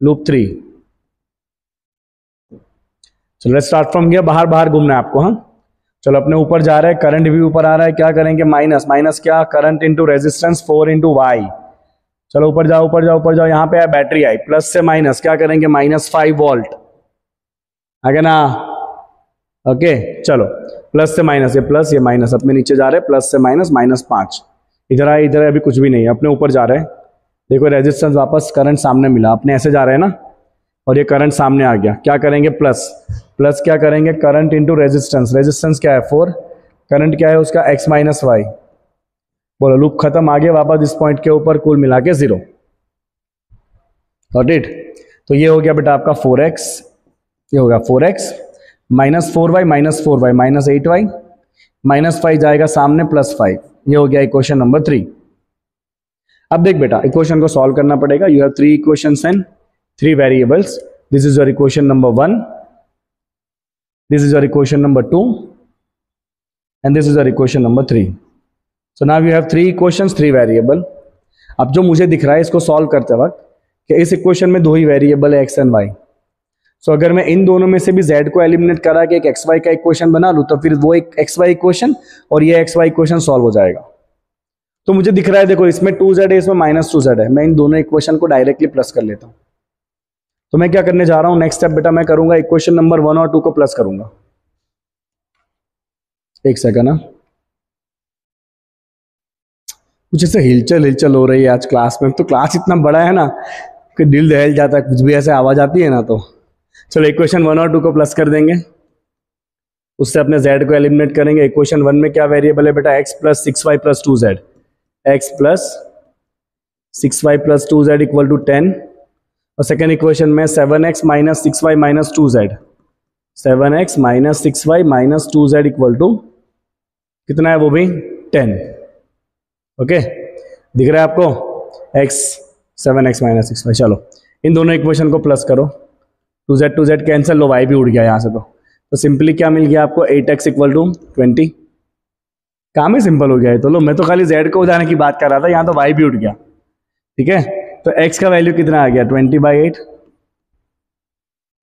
loop three चलो स्टार्ट फ्रॉम गया बाहर बाहर घूमना है आपको हाँ? चलो, अपने ऊपर जा रहे हैं करंट भी ऊपर आ रहा है, क्या करेंगे? माइनस माइनस क्या? Current into resistance four into Y चलो, ऊपर जाओ ऊपर जाओ ऊपर जाओ, यहाँ पे आया बैटरी आई प्लस से माइनस क्या करेंगे? माइनस फाइव वोल्ट आगे ना? ओके चलो प्लस से माइनस ये प्लस ये माइनस अपने नीचे जा रहे हैं प्लस से माइनस माइनस पाँच. इधर आए, इधर अभी कुछ भी नहीं है, अपने ऊपर जा रहे हैं. देखो रेजिस्टेंस वापस करंट सामने मिला, अपने ऐसे जा रहे हैं ना? और ये करंट सामने आ गया, क्या करेंगे? प्लस प्लस क्या करेंगे? करंट इंटू रेजिस्टेंस रेजिस्टेंस क्या है? फोर। करंट क्या है? उसका एक्स माइनस वाई बोलो लूप खत्म, आगे वापस इस पॉइंट के ऊपर कुल मिला के ज़ीरो इट तो ये हो गया बेटा आपका फोर एक्स ये हो गया four X minus four Y minus four Y minus eight Y minus five जाएगा सामने प्लस फाइव ये हो गया इक्वेशन नंबर थ्री अब देख बेटा इक्वेशन को सॉल्व करना पड़ेगा। You have three equation and three variables this is your equation number one This is your equation number 2 and this is your equation number 3. So now you have three equations, three variable. अब जो मुझे दिख रहा है इसको solve करते वक्त कि इस इक्वेशन में दो ही वेरिएबल है एक्स एंड वाई सो अगर मैं इन दोनों में से भी जेड को एलिमिनेट करा के एक एक्स वाई का इक्वेशन बना लूँ तो फिर वो एक एक्स वाई इक्वेशन और ये एक्स वाई इक्वेशन सॉल्व हो जाएगा तो मुझे दिख रहा है देखो इसमें टू जेड है इसमें माइनस टू जेड है मैं इन दोनों इक्वेशन को डायरेक्टली प्लस कर लेता हूँ तो मैं क्या करने जा रहा हूँ? नेक्स्ट स्टेप बेटा मैं करूँगा इक्वेशन नंबर वन और टू को प्लस करूँगा। एक सेकंड ना कुछ ऐसे हिलचल हिलचल हो रही है आज क्लास में। तो क्लास इतना बड़ा है ना, कि दिल दहल जाता है, कुछ भी ऐसे आवाज़ आती है ना तो। चलो इक्वेशन वन और टू को प्लस कर देंगे। उससे अपने जेड को एलिमिनेट करेंगे। इक्वेशन वन में क्या वेरिएबल है बेटा? X plus six Y plus two Z X plus six Y plus two Z equal to ten और सेकेंड इक्वेशन में seven X minus six Y minus two Z seven X minus six Y minus two Z equal to कितना है वो भी? Ten okay दिख रहा है आपको? X seven X minus six Y चलो, इन दोनों इक्वेशन को प्लस करो। Two Z two Z cancel लो वाई भी उड़ गया यहाँ से तो। तो सिंपली क्या मिल गया आपको? Eight X equal to twenty काम ही सिंपल हो गया है तो। लो, मैं तो खाली जेड को उठाने की बात कर रहा था, यहाँ तो वाई भी उठ गया। ठीक है? तो एक्स का वैल्यू कितना आ गया? Twenty by eight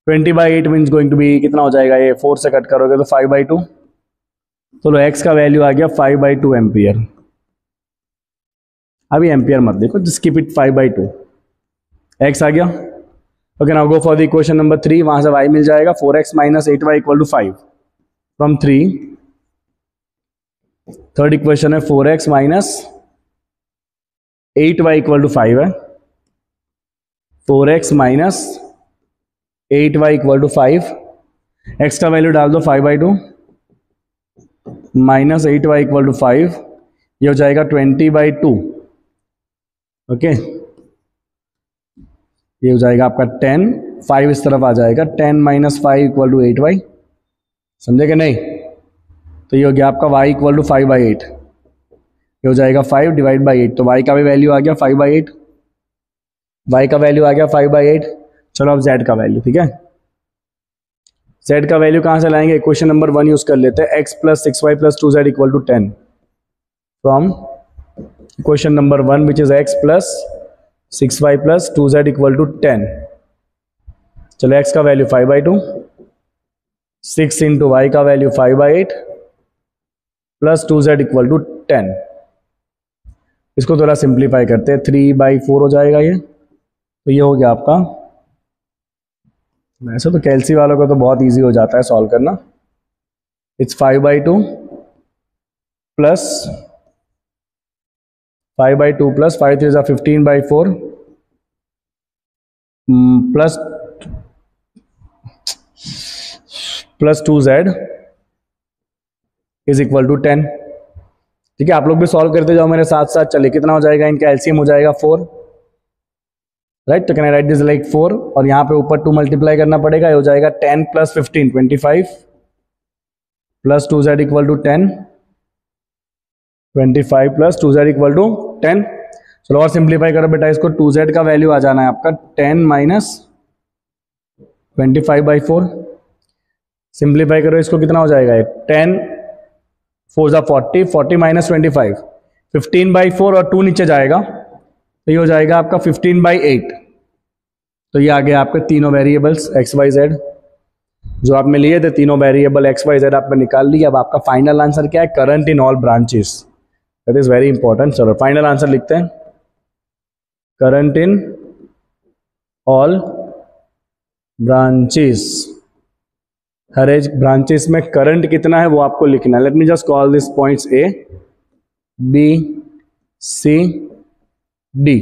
twenty by eight means going to be कितना हो जाएगा? ये फोर से कट करोगे तो फाइव बाई टू चलो एक्स का वैल्यू आ गया फाइव बाई टू एम्पियर अभी एम्पियर मत देखो just keep it five by two X आ गया? Okay now go for the equation number three वहाँ से वाई मिल जाएगा four X minus eight Y equal to five from three third equation है four X minus eight Y equal to five है. Four X minus eight Y equal to five X का value डाल दो five by two minus eight Y equal to five ये हो जाएगा twenty by two okay ये हो जाएगा आपका टेन फाइव इस तरफ़ आ जाएगा. Ten minus five equal to eight y समझे कि नहीं? तो ये हो गया आपका y equal to five by eight ये हो जाएगा फाइव डिवाइड बाई एट तो वाई का भी वैल्यू आ गया फाइव बाई एट वाई का वैल्यू आ गया फाइव बाई एट चलो अब जेड का वैल्यू ठीक है? जेड का वैल्यू कहाँ से लाएँगे? इक्वेशन नंबर वन यूज़ कर लेते हैं. X plus six y plus two z equal to ten from equation number one which is x plus six y plus two z equal to ten चलो x का value five by two six into y का value five by eight plus two z equal to ten इसको थोड़ा simplify करते हैं. Three by four हो जाएगा ये. तो ये हो गया आपका। वैसे तो कैल्सी वालों का तो बहुत इजी हो जाता है सॉल्व करना। It's five by two plus five by two plus five three fifteen by four plus plus two z is equal to ten ठीक है, आप लोग भी सॉल्व करते जाओ मेरे साथ साथ चलिए, कितना हो जाएगा? इनका एलसीएम हो जाएगा फोर राइट तो can I write this like four और यहाँ पे ऊपर टू मल्टीप्लाई करना पड़ेगा, ये हो जाएगा ten plus fifteen twenty five plus two z equal to ten twenty five plus two z equal to ten चलो और सिंप्लीफाई करो बेटा, इसको टू जेड का वैल्यू आ जाना है आपका ten minus twenty five by four simplify करो, इसको कितना हो जाएगा टेन फोर ज़ा forty forty minus twenty five fifteen by four और टू नीचे जाएगा. तो ये हो जाएगा आपका फिफ्टीन बाई एट तो ये आ गया आपके तीनों वेरिएबल्स एक्स वाई जेड जो आपने लिए थे, तीनों वेरिएबल एक्स वाई जेड आपने निकाल लिया अब आपका फाइनल आंसर क्या है? Current in all branches that is very important चलो फाइनल आंसर लिखते हैं. करंट इन ऑल ब्रांचेस हर एज ब्रांचेस में करंट कितना है वो आपको लिखना है। Let me just call this points A B C D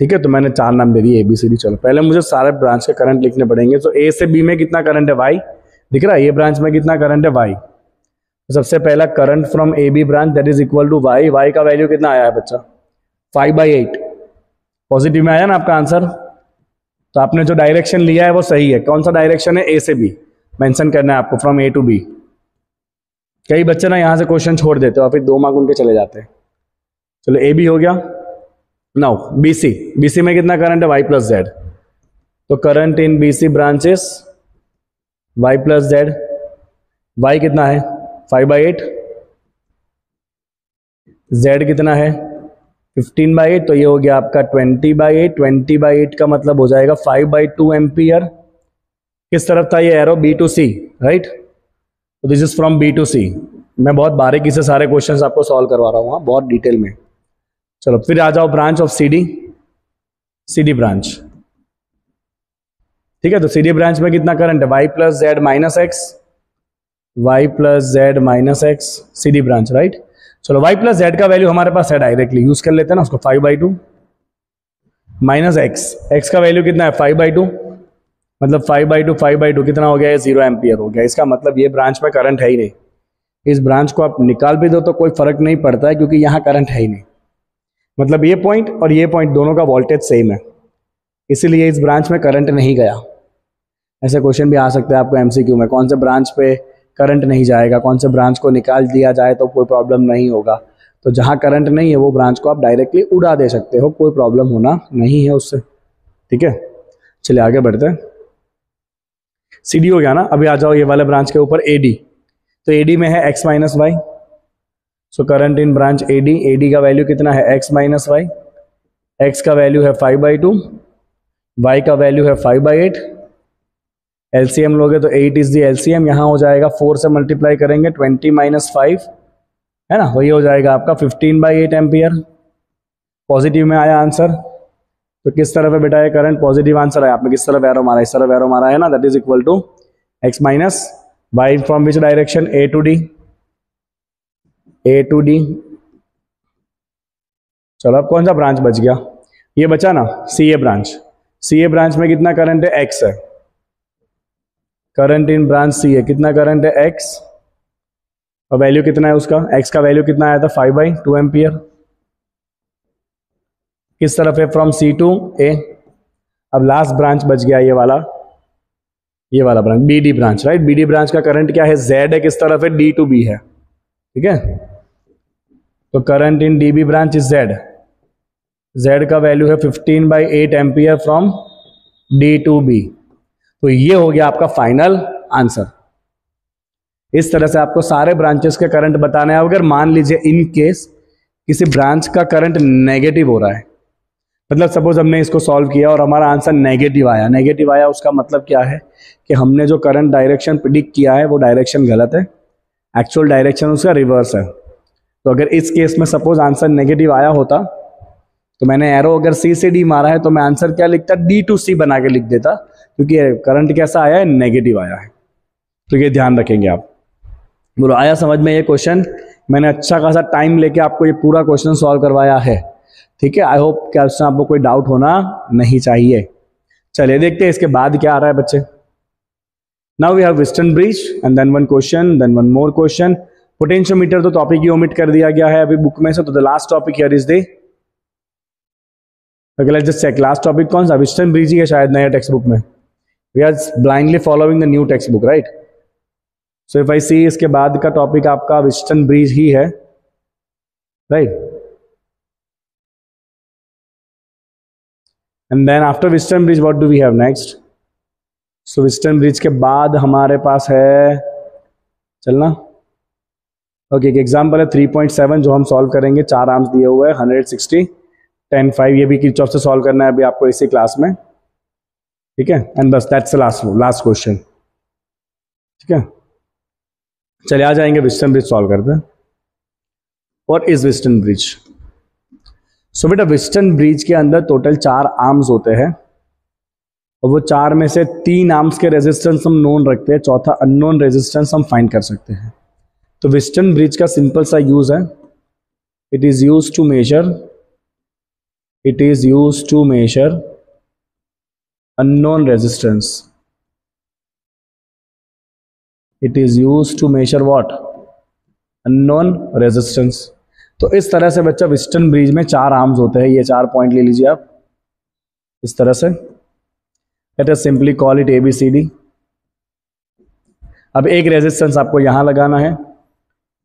ठीक है तो मैंने चार नाम दे दिए ए बी सी डी चलो। पहले मुझे सारे ब्रांच के करंट लिखने पड़ेंगे। तो ए से बी में कितना करंट है? वाई दिख रहा है? ये ब्रांच में कितना करंट है? वाई तो सबसे पहला current from A B branch that is equal to y y का वैल्यू कितना आया है बच्चा? फाइव बाई एट पॉजिटिव में आया ना आपका आंसर तो आपने जो डायरेक्शन लिया है, वो सही है। कौन सा डायरेक्शन है? ए से बी मेंशन करना है आपको फ्रॉम ए टू बी कई बच्चे ना यहाँ से क्वेश्चन छोड़ देते हो फिर दो मार्क उनके चले जाते हैं। चलो ए बी हो गया। नाउ बीसी बीसी में कितना करंट है? वाई प्लस जेड तो current in BC branches y plus z y कितना है? फाइव बाई एट जेड कितना है? फिफ्टीन बाई एट तो ये हो गया आपका twenty by eight twenty by eight का मतलब हो जाएगा फाइव बाई टू एम्पियर किस तरफ़ था ये arrow B to C right this is from B to C मैं बहुत बारीकी से सारे क्वेश्चंस आपको सॉल्व करवा रहा हूँ हाँ, बहुत डिटेल में। चलो, फिर आ जाओ branch of C D C D branch ठीक है तो सी डी ब्रांच में कितना करंट है? Y plus z minus x y plus z minus x C D branch right चलो वाई प्लस जेड का वैल्यू हमारे पास है डायरेक्टली यूज़ कर लेते हैं ना उसको five by two minus x x का वैल्यू कितना है? फाइव बाई टू मतलब five by two five by two कितना हो गया? ये ज़ीरो एम्पियर हो गया. इसका मतलब ये ब्रांच में करंट है ही नहीं. इस ब्रांच को आप निकाल भी दो तो कोई फ़र्क नहीं पड़ता है, क्योंकि यहाँ करंट है ही नहीं. मतलब ये पॉइंट और ये पॉइंट दोनों का वोल्टेज सेम है। इसीलिए इस ब्रांच में करंट नहीं गया। ऐसे क्वेश्चन भी आ सकते हैं आपको एमसीक्यू में। कौन से ब्रांच पे करंट नहीं जाएगा, कौन से ब्रांच को निकाल दिया जाए तो कोई प्रॉब्लम नहीं होगा। तो जहाँ करंट नहीं है, वो ब्रांच को आप डायरेक्टली उड़ा दे सकते हो, कोई प्रॉब्लम होना नहीं है उससे। ठीक है? चलिए आगे बढ़ते हैं। सी हो गया ना? अभी आ जाओ ये वाले ब्रांच के ऊपर ए तो ए में है x minus y so current in branch A D A D का वैल्यू कितना है? एक्स माइनस वाई एक्स का वैल्यू है फाइव बाई टू वाई का वैल्यू है फाइव बाई एट एलसीएम लोगे तो एट इज़ दी एलसीएम यहाँ हो जाएगा फोर से मल्टीप्लाई करेंगे ट्वेंटी माइनस फाइव है ना? वही हो जाएगा आपका fifteen by eight ampere positive में आया आंसर तो किस तरफ़ है बेटा ये करंट पॉजिटिव आंसर है आपने किस तरफ़ एरो मारा? इस तरफ़ एरो मारा है ना? That is equal to x minus y from which direction A to D A to D चलो, अब कौन सा ब्रांच बच गया? ये बचा ना? सी ए ब्रांच सी ए ब्रांच में कितना करंट है? एक्स है। करंट इन ब्रांच सी है कितना करंट है? एक्स और वैल्यू कितना है उसका? एक्स का वैल्यू कितना आया था? फाइव बाई टू एम्पियर किस तरफ़ है? फ्रॉम सी टू ए अब लास्ट ब्रांच बच गया ये वाला। ये वाला branch B D branch right B D branch का करंट क्या है? जेड है किस तरफ़ है? डी टू बी है। ठीक है? तो current in D B branch is z z का वैल्यू है fifteen by eight ampere from D to B तो ये हो गया आपका फाइनल आंसर इस तरह से आपको सारे ब्रांचेस के करंट बताने हैं। अगर मान लीजिए इन केस किसी ब्रांच का करंट नेगेटिव हो रहा है मतलब सपोज़ हमने इसको सॉल्व किया और हमारा आंसर नेगेटिव आया। नेगेटिव आया उसका मतलब क्या है? कि हमने जो करंट डायरेक्शन प्रिडिक्ट किया है, वो डायरेक्शन गलत है। एक्चुअल डायरेक्शन उसका रिवर्स है। तो अगर इस केस में सपोज़ आंसर नेगेटिव आया होता तो मैंने एरो अगर सी से डी मारा है तो मैं आंसर क्या लिखता? डी टू सी बना के लिख देता, क्योंकि करंट कैसा आया है? नेगेटिव आया है। तो ये ध्यान रखेंगे आप। बोलो, आया समझ में ये क्वेश्चन मैंने अच्छा खासा टाइम लेके आपको ये पूरा क्वेश्चन सॉल्व करवाया है। ठीक है? आई होप क्या उसमें आपको कोई डाउट होना नहीं चाहिए। चलिए, देखते हैं इसके बाद क्या आ रहा है बच्चे। Now we have western bridge and then one question then one more question potentiometer तो टॉपिक ही ओमिट कर दिया गया है अभी बुक में से तो the last topic here is they just check last topic कौन सा? वेस्टर्न ब्रिज ही है शायद नया टेक्स्ट बुक में. We are blindly following the new text book right so if I see इसके बाद का टॉपिक आपका वेस्टर्न ब्रिज ही है right and then after western bridge what do we have next so western bridge के बाद हमारे पास है, चलना? ओके एक एग्ज़ाम्पल है 3.7 जो हम सॉल्व करेंगे, चार आर्म्स दिए हुए हैं 160 10 5 ये भी किचऑफ से सॉल्व करना है अभी आपको इसी क्लास में। ठीक है? एंड बस दैट्स लास्ट लास्ट क्वेश्चन ठीक है? चलिए, आ जाएँगे विस्टर्न ब्रिज सॉल्व करते हैं। और इज़ वेस्टर्न ब्रिज सो बेटा वेस्टर्न ब्रिज के अंदर टोटल चार आर्म्स होते हैं। और वो चार में से तीन आर्म्स के रेजिस्टेंस हम नोन रखते हैं, चौथा अननोन रेजिस्टेंस हम फाइंड कर सकते हैं। तो वेस्टर्न ब्रिज का सिंपल सा यूज़ है। It is use to measure it is use to measure unknown resistance. It is used to measure what? Unknown resistance. तो इस तरह से बच्चा वेस्टर्न ब्रिज में चार आर्म्स होते हैं। ये चार पॉइंट ले लीजिए आप। इस तरह से। Let us simply call it A B C D अब एक रेजिस्टेंस आपको यहाँ लगाना है।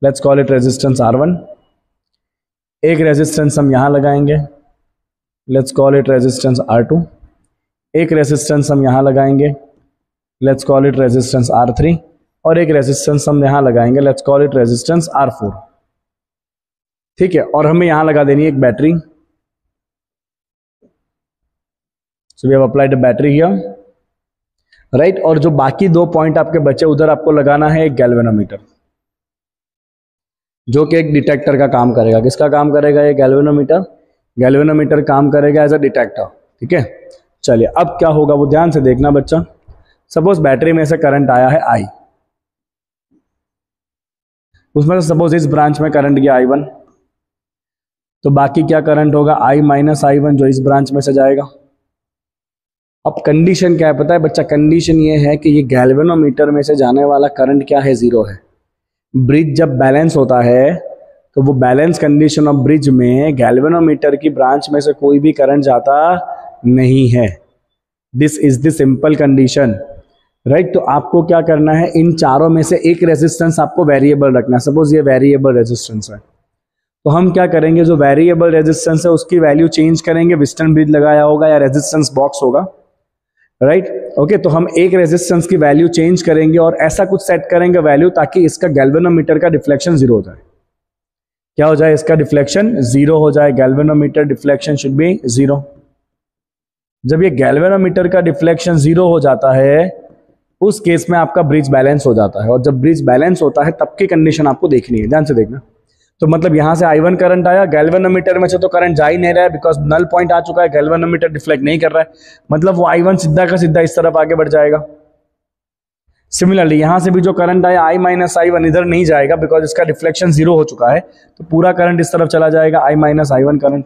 Let's call it resistance R one एक रेजिस्टेंस हम यहाँ लगाएँगे। Let's call it resistance R two एक रेजिस्टेंस हम यहाँ लगाएँगे। Let's call it resistance R three और एक रेजिस्टेंस हम यहाँ लगाएँगे। Let's call it resistance R four ठीक है? और हमें यहाँ लगा देनी है एक battery so we have applied battery here right और जो बाकी दो पॉइंट आपके बचे, उधर आपको लगाना है एक गैल्वेनोमीटर जो कि एक डिटेक्टर का काम करेगा। किसका काम करेगा? ये गैल्वेनोमीटर गैल्वेनोमीटर काम करेगा एज अ डिटेक्टर ठीक है? चलिए, अब क्या होगा? वो ध्यान से देखना बच्चा। सपोज़ बैटरी में से करंट आया है आई उसमें से सपोज़ इस ब्रांच में करंट गया आई वन तो बाकी क्या करंट होगा? आई माइनस आई वन जो इस ब्रांच में से जाएगा। अब कंडीशन क्या है? पता है बच्चा कंडीशन ये है कि ये गैल्वेनोमीटर में से जाने वाला करंट क्या है? ज़ीरो है। ब्रिज जब बैलेंस होता है तो वो बैलेंस कंडीशन ऑफ़ ब्रिज में गैल्वेनोमीटर की ब्रांच में से कोई भी करंट जाता नहीं है। This is the simple condition right तो आपको क्या करना है? इन चारों में से एक रेजिस्टेंस आपको वेरिएबल रखना है। सपोज़ ये वेरिएबल रेजिस्टेंस है। तो हम क्या करेंगे? जो वेरिएबल रेजिस्टेंस है, उसकी वैल्यू चेंज करेंगे। विस्टर्न ब्रिज लगाया होगा या रेजिस्टेंस बॉक्स होगा। Right right? ओके okay, तो हम एक रेजिस्टेंस की वैल्यू चेंज करेंगे और ऐसा कुछ सेट करेंगे वैल्यू ताकि इसका गैल्वेनोमीटर का डिफ्लेक्शन ज़ीरो हो जाए। क्या हो जाए इसका डिफ्लेक्शन ज़ीरो हो जाए। Galvanometer deflection should be zero जब ये गैल्वेनोमीटर का डिफ्लेक्शन ज़ीरो हो जाता है उस केस में आपका ब्रिज बैलेंस हो जाता है और जब ब्रिज बैलेंस होता है तब की कंडीशन आपको देखनी है। ध्यान से देखना। तो मतलब यहाँ से आई वन करंट आया गैल्वेनोमीटर में से तो करंट जा ही नहीं रहा है बिकॉज़ नल पॉइंट आ चुका है गैल्वेनोमीटर डिफ्लेक्ट नहीं कर रहा है। मतलब वो आई वन सीधा का सीधा इस तरफ़ आगे बढ़ जाएगा। सिमिलरली यहाँ से भी जो करंट आया आई माइनस आई वन इधर नहीं जाएगा बिकॉज़ इसका डिफ्लेक्शन ज़ीरो हो चुका है तो पूरा करंट इस तरफ़ चला जाएगा I minus I one current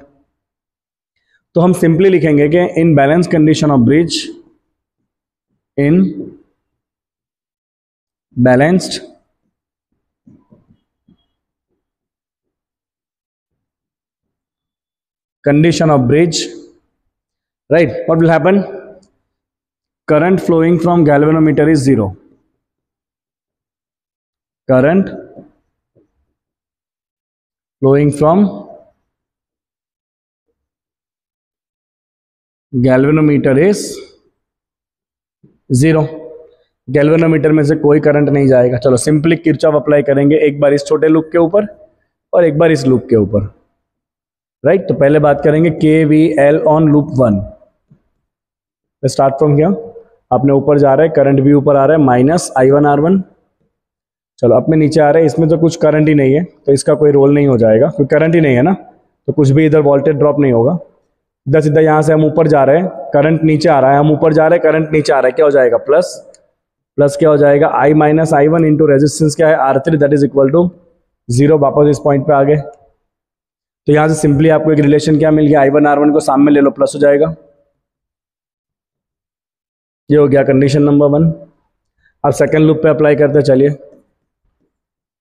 तो हम सिंपली लिखेंगे कि in balance condition of bridge in balanced condition of bridge right what will happen current flowing from galvanometer is zero current flowing from galvanometer is zero galvanometer में से कोई current नहीं जाएगा चलो सिंपली किरचॉफ अप्लाई करेंगे एक बार इस छोटे लूप के ऊपर और एक बार इस लूप के ऊपर राइट तो पहले बात करेंगे K V L on loop one start from क्या अपने ऊपर जा रहा है करंट भी ऊपर आ रहा है minus I one R one चलो अपने नीचे आ रहा है, इसमें तो कुछ करंट ही नहीं है तो इसका कोई रोल नहीं हो जाएगा, क्योंकि करंट ही नहीं है ना तो कुछ भी इधर वोल्टेज ड्रॉप नहीं होगा। सीधा सीधा यहाँ से हम ऊपर जा रहे हैं करंट नीचे आ रहा है, हम ऊपर जा रहे हैं करंट नीचे आ रहा है, क्या हो जाएगा प्लस प्लस क्या हो जाएगा? I minus I one into resistance क्या है? R three that is equal to zero वापस इस पॉइंट पे आ गए तो यहाँ से सिंपली आपको एक रिलेशन क्या मिल गया? आई वन आर वन को सामने ले लो प्लस हो जाएगा। ये हो गया कंडीशन नंबर वन अब सेकेंड लूप पे अप्लाई करते चलिए।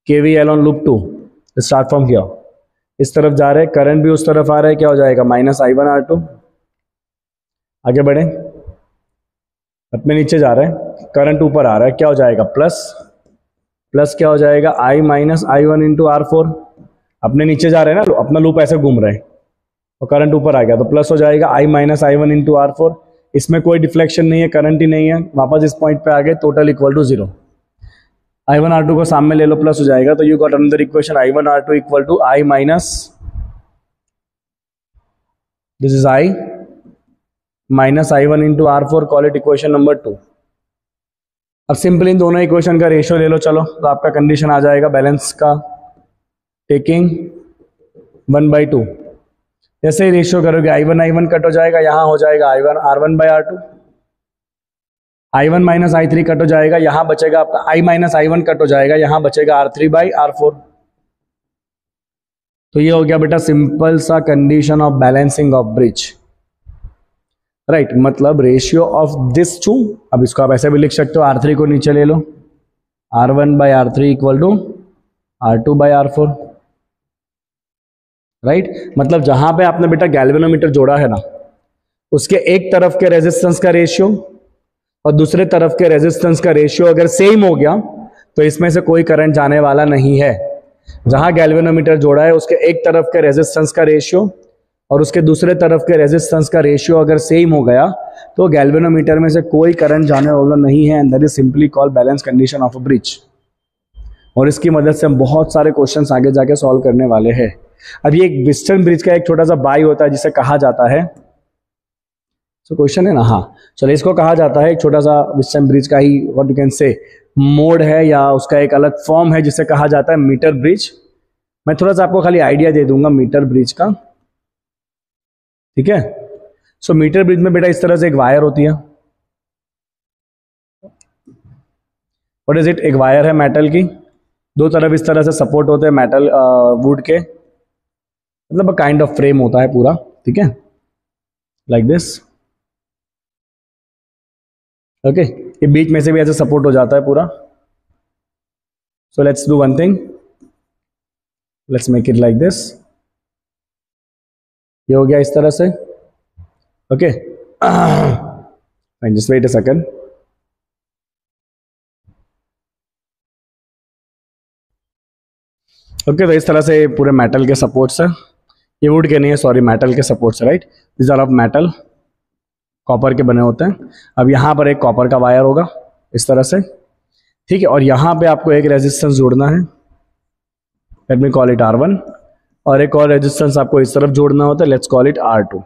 K V L on loop two start from किया। इस तरफ़ जा रहे हैं करंट भी उस तरफ़ आ रहा है, क्या हो जाएगा? Minus I one R two आगे बढ़े। अपने नीचे जा रहे हैं। करंट ऊपर आ रहा है, क्या हो जाएगा? प्लस प्लस क्या हो जाएगा? I minus I one into R four अपने नीचे जा रहे हैं ना अपना लूप ऐसे घूम रहे हैं। और करंट ऊपर आ गया तो प्लस हो जाएगा I minus I one into R four इसमें कोई डिफ्लेक्शन नहीं है करंट ही नहीं है। वापस इस पॉइंट पे आ गए total equal to zero I one R two को सामने ले लो प्लस हो जाएगा तो यू गॉट अंदर equation I one R two equal to I minus this is I minus I one into R four call it equation number two अब simple इन दोनों इक्वेशन का रेशियो ले लो, चलो तो आपका कंडीशन आ जाएगा बैलेंस का। टेकिंग वन बाई टू जैसे ही रेशियो करोगे I one I one cut हो जाएगा, यहाँ हो जाएगा I one R one by R two I one minus I three cut हो जाएगा, यहाँ बचेगा आपका I minus I one cut हो जाएगा, यहाँ बचेगा R three by R four तो ये हो गया बेटा सिंपल सा condition of balancing of bridge right मतलब रेशियो ऑफ़ दिस टू अब इसको आप ऐसे भी लिख सकते हो आर थ्री को नीचे ले लो. R one by R three equal to R two by R four right? मतलब जहाँ पे आपने बेटा गैल्वेनोमीटर जोड़ा है ना, उसके एक तरफ़ के रेजिस्टेंस का रेशियो और दूसरे तरफ़ के रेजिस्टेंस का रेशियो अगर सेम हो गया तो इसमें से कोई करंट जाने वाला नहीं है। जहाँ गैल्वेनोमीटर जोड़ा है, उसके एक तरफ़ के रेजिस्टेंस का रेशियो और उसके दूसरे तरफ़ के रेजिस्टेंस का रेशियो अगर सेम हो गया तो गैल्वेनोमीटर में से कोई करंट जाने वाला नहीं है and that is simply call balance condition of a bridge और इसकी मदद से हम बहुत सारे क्वेश्चंस आगे जाके सॉल्व करने वाले हैं। अब ये एक वेस्टर्न ब्रिज का एक छोटा सा बाई होता है, जिसे कहा जाता है। सो क्वेश्चन है ना? हाँ। चलो, इसको कहा जाता है, एक छोटा सा वेस्टर्न ब्रिज का ही what you can say mode है, या उसका एक अलग फॉर्म है, जिसे कहा जाता है मीटर ब्रिज मैं थोड़ा सा आपको खाली आइडिया दे दूँगा मीटर ब्रिज का। ठीक है? सो मीटर ब्रिज में बेटा इस तरह से एक वायर होती है। वट इज़ इट एक वायर है मेटल की। दो तरफ़ इस तरह से सपोर्ट होते हैं मेटल वुड के। मतलब काइंड ऑफ़ फ्रेम होता है पूरा, ठीक है? लाइक दिस ओके ये बीच में से भी ऐसे सपोर्ट हो जाता है पूरा. So let's do one thing let's make it like this ये हो गया इस तरह से. Okay just wait a second okay तो इस तरह से पूरे मेटल के सपोर्ट्स है. ये वुड के नहीं है सॉरी मेटल के supports right this are of metal copper के बने होते हैं। अब यहाँ पर एक कॉपर का वायर होगा, इस तरह से। ठीक है, और यहाँ पे आपको एक रेजिस्टेंस जोड़ना है। Let me call it R one और एक और रेजिस्टेंस आपको इस तरफ़ जोड़ना होता है let's call it R two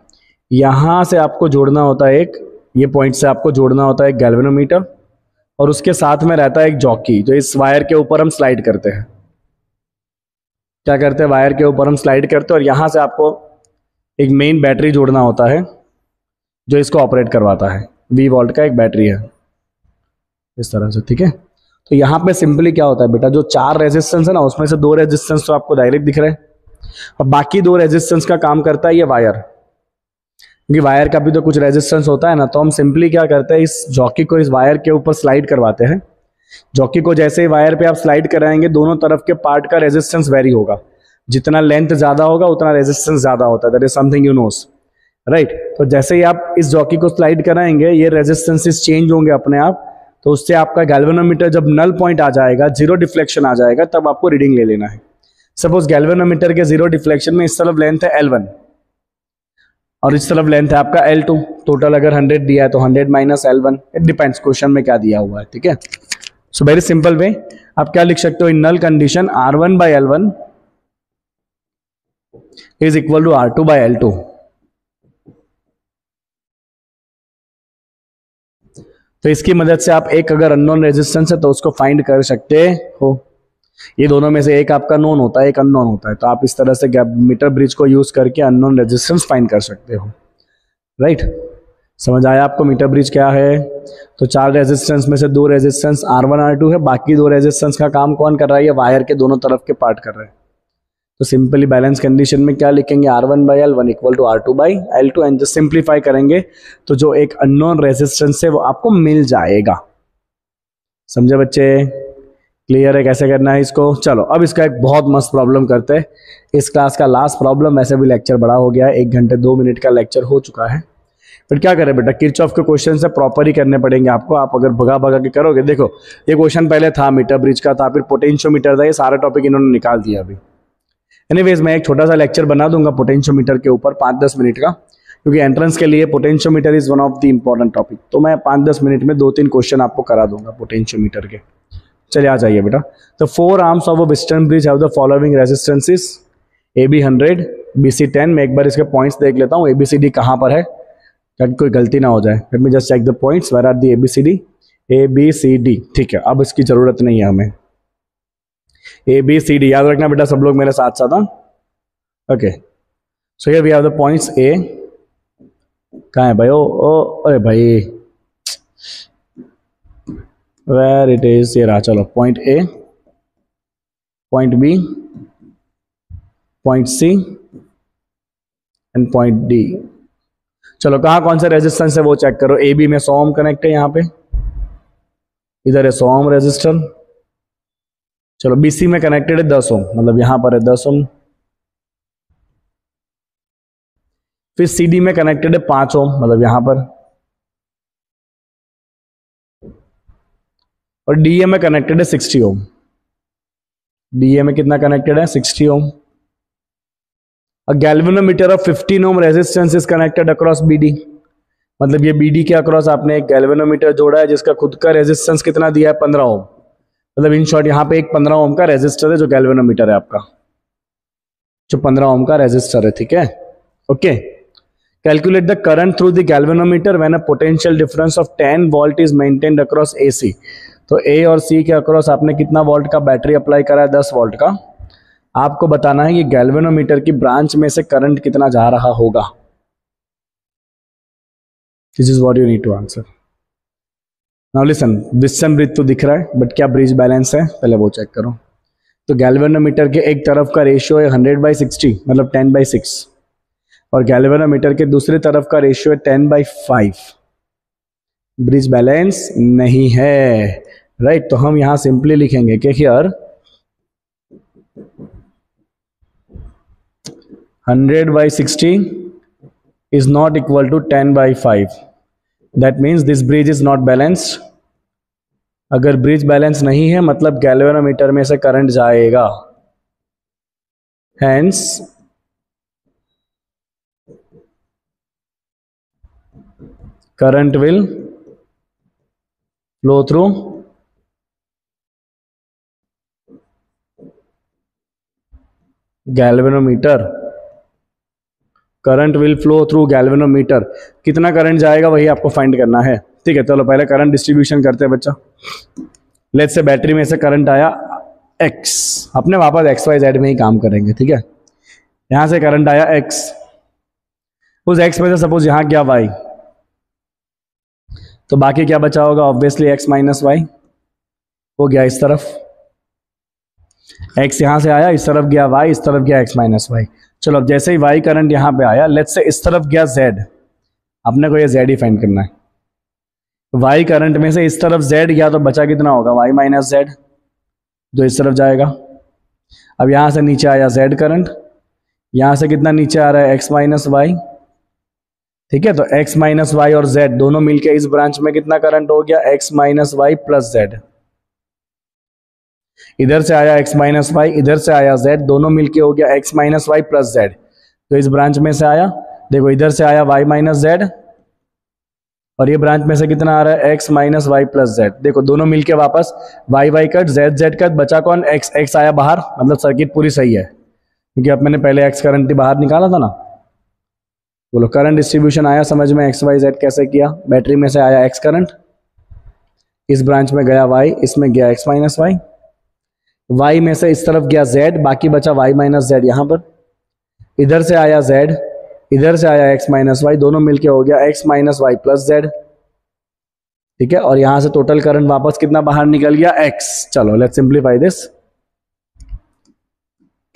यहाँ से आपको जोड़ना होता है एक, ये पॉइंट से आपको जोड़ना होता है एक गैल्वेनोमीटर और उसके साथ में रहता है एक जॉकी जो इस वायर के ऊपर हम स्लाइड करते हैं। क्या करते हैं? वायर के ऊपर हम स्लाइड करते हैं और यहाँ से आपको एक मेन बैटरी जोड़ना होता है, जो इसको ऑपरेट करवाता है। वी वोल्ट का एक बैटरी है। इस तरह से, ठीक है? तो यहाँ पे सिंपली क्या होता है बेटा? जो चार रेजिस्टेंस है ना, उसमें से दो रेजिस्टेंस तो आपको डायरेक्ट दिख रहे हैं। और बाकी दो रेजिस्टेंस का काम करता है ये वायर क्योंकि वायर का भी तो कुछ रेजिस्टेंस होता है ना तो हम सिंपली क्या करते हैं, इस जॉकी को इस वायर के ऊपर स्लाइड करवाते हैं। जॉकी को जैसे ही वायर पे आप स्लाइड कराएँगे, दोनों तरफ़ के पार्ट का रेजिस्टेंस वेरी होगा। जितना लेंथ ज़्यादा होगा, उतना रेजिस्टेंस ज़्यादा होता है। That is something you knows right तो जैसे ही आप इस जॉकी को स्लाइड कराएँगे, ये रेजिस्टेंसेस चेंज होंगे अपने आप। तो उससे आपका गैल्वेनोमीटर जब नल पॉइंट आ जाएगा ज़ीरो डिफ्लेक्शन आ जाएगा, तब आपको रीडिंग ले लेना है। सपोज़ गैल्वेनोमीटर के ज़ीरो डिफ्लेक्शन में इस तरफ़ लेंथ है एल वन और इस तरफ़ लेंथ है आपका एल टू टोटल अगर हंड्रेड दिया है तो hundred minus L one it depends question में क्या दिया हुआ है, ठीक है? सो वेरी सिंपल वे आप क्या लिख सकते हो? In null condition R one by L one is equal to R two by L two तो इसकी मदद से आप एक अगर अननोन रेजिस्टेंस है तो उसको फाइंड कर सकते हो। ये दोनों में से एक आपका नोन होता है, एक अननोन होता है। तो आप इस तरह से मीटर ब्रिज को यूज़ करके अननोन रेजिस्टेंस फाइंड कर सकते हो। राइट समझ आया आपको? मीटर ब्रिज क्या है? तो चार रेजिस्टेंस में से दो resistance R one R two है, बाकी दो रेजिस्टेंस का काम कौन कर रहा है? ये वायर के दोनों तरफ़ के पार्ट कर रहे हैं। तो सिंपली बैलेंस कंडीशन में क्या लिखेंगे? R one by L one equal to R two by L two and just simplify करेंगे तो जो एक अननोन रेजिस्टेंस है वो आपको मिल जाएगा। समझे बच्चे? क्लियर है? कैसे करना है इसको? चलो, अब इसका एक बहुत मस्त प्रॉब्लम करते हैं। इस क्लास का लास्ट प्रॉब्लम वैसे भी लेक्चर बड़ा हो गया है, एक घंटे दो मिनट का लेक्चर हो चुका है। फिर क्या करें बेटा? किर्च ऑफ़ के क्वेश्चन से प्रॉपर ही करने पड़ेंगे आपको। आप अगर भगा भगा के करोगे, देखो, ये क्वेश्चन पहले था मीटर ब्रिज का, था, फिर पोटेंशियोमीटर था, ये सारा टॉपिक इन्होंने निकाल दिया अभी। एनीवेज मैं एक छोटा सा लेक्चर बना दूँगा पोटेंशियोमीटर के ऊपर पाँच दस मिनट का, क्योंकि एंट्रेंस के लिए potentiometer is one of the important topic तो मैं पाँच दस मिनट में दो तीन क्वेश्चन आपको करा दूँगा पोटेंशियोमीटर के। चलिए, आ जाइए बेटा। तो four arms of a Wheatstone bridge have the following resistances A B hundred B C ten मैं एक बार इसके पॉइंट्स देख लेता हूँ ए बी सी डी कहाँ पर है? ताकि कोई गलती ना हो जाए। Let me just check the points where are the A B C D A B C D ठीक है, अब इसकी ज़रूरत नहीं है हमें। ए बी सी डी याद रखना बेटा सब लोग मेरे साथ साथ हाँ? Okay so here we have the points A कहाँ है भाई? ओ ओ, अरे भाई। वेर इट इज़ ये रहा, चलो point A point B point C and point D चलो, कहा कौन सा रेजिस्टेंस है वो चेक करो। ए बी में सोम कनेक्ट है यहाँ पे। इधर है सोम रेजिस्टर चलो बीसी में कनेक्टेड है दस ओम। मतलब यहाँ पर है दस ओम। फिर सी डी में कनेक्टेड है पाँच ओम मतलब यहाँ पर। और डीए में कनेक्टेड है सिक्सटी ओम। डीए में कितना कनेक्टेड है? Sixty ohm. A galvanometer of 15 ohm resistance is connected across BD मतलब ये बीडी के अक्रॉस आपने एक गैल्वेनोमीटर जोड़ा है, जिसका खुद का रेजिस्टेंस कितना दिया है? 15 ओम मतलब इन शॉर्ट यहाँ पे एक 15 ओम का रेजिस्टर है, जो गैल्वेनोमीटर है आपका। जो 15 ओम का रेजिस्टर है, ठीक है? Okay calculate the current through the galvanometer when a potential difference of 10 volt is maintained across AC तो ए और सी के अक्रॉस आपने कितना वोल्ट का बैटरी अप्लाई करा है? दस वोल्ट का। आपको बताना है कि गैल्वेनोमीटर की ब्रांच में से करंट कितना जा रहा होगा। This is what you need to answer now listen Wheatstone bridge तो दिख रहा है बट क्या ब्रिज बैलेंस है? पहले वो चेक करो। तो गैल्वेनोमीटर के एक तरफ़ का रेशियो है हंड्रेड बाई सिक्सटी मतलब टेन बाई सिक्स और गैल्वेनोमीटर के दूसरी तरफ़ का रेशियो है ten by five bridge balance नहीं है। Right right? तो हम यहाँ सिंपली लिखेंगे कि here hundred by sixty is not equal to ten by five that means this bridge is not balanced अगर ब्रिज बैलेंस नहीं है मतलब गैल्वेनोमीटर में से करंट जाएगा। Hence current will flow through galvanometer current will flow through galvanometer. कितना current जाएगा वही आपको फाइंड करना है। ठीक है, चलो पहले करंट डिस्ट्रीब्यूशन करते हैं बच्चा। लेट से बैटरी में से करंट आया एक्स अपने वापस एक्स वाई जेड में ही काम करेंगे, ठीक है? यहाँ से करंट आया एक्स उस एक्स में से सपोज़ यहाँ क्या वाई तो बाकी क्या बचा होगा? ऑब्वियसली एक्स माइनस वाई हो गया इस तरफ़। एक्स यहाँ से आया, इस तरफ़ गया वाई इस तरफ़ गया एक्स माइनस वाई चलो, अब जैसे ही वाई करंट यहाँ पे आया लेट से इस तरफ़ गया जेड अपने को ये जेड ही फाइंड करना है। वाई करंट में से इस तरफ़ जेड गया तो बचा कितना होगा? वाई माइनस जेड जो इस तरफ़ जाएगा। अब यहाँ से नीचे आया जेड करंट यहाँ से कितना नीचे आ रहा है? एक्स माइनस वाई ठीक है तो एक्स माइनस वाई और जेड दोनों मिलके इस ब्रांच में कितना करंट हो गया? X minus Y plus Z इधर से आया एक्स माइनस वाई इधर से आया जेड दोनों मिलके हो गया X minus Y plus Z तो इस ब्रांच में से आया, देखो इधर से आया वाई माइनस जेड और ये ब्रांच में से कितना आ रहा है? X minus Y plus Z देखो दोनों मिलके वापस Y Y cut Z Z cut बचा कौन? एक्स एक्स आया बाहर मतलब सर्किट पूरी सही है। क्योंकि अब मैंने पहले एक्स करंट बाहर निकाला था ना। बोलो करंट डिस्ट्रीब्यूशन आया, समझ में एक्स वाई जेड कैसे किया? बैटरी में से आया एक्स करंट इस ब्रांच में गया वाई इसमें गया एक्स माइनस वाई वाई में से इस तरफ़ गया जेड बाकी बचा वाई माइनस जेड यहाँ पर। इधर से आया जेड इधर से आया एक्स माइनस वाई दोनों मिलके हो गया X minus Y plus Z ठीक है? और यहाँ से टोटल करंट वापस कितना बाहर निकल गया? एक्स चलो लेट सिंप्लीफाई दिस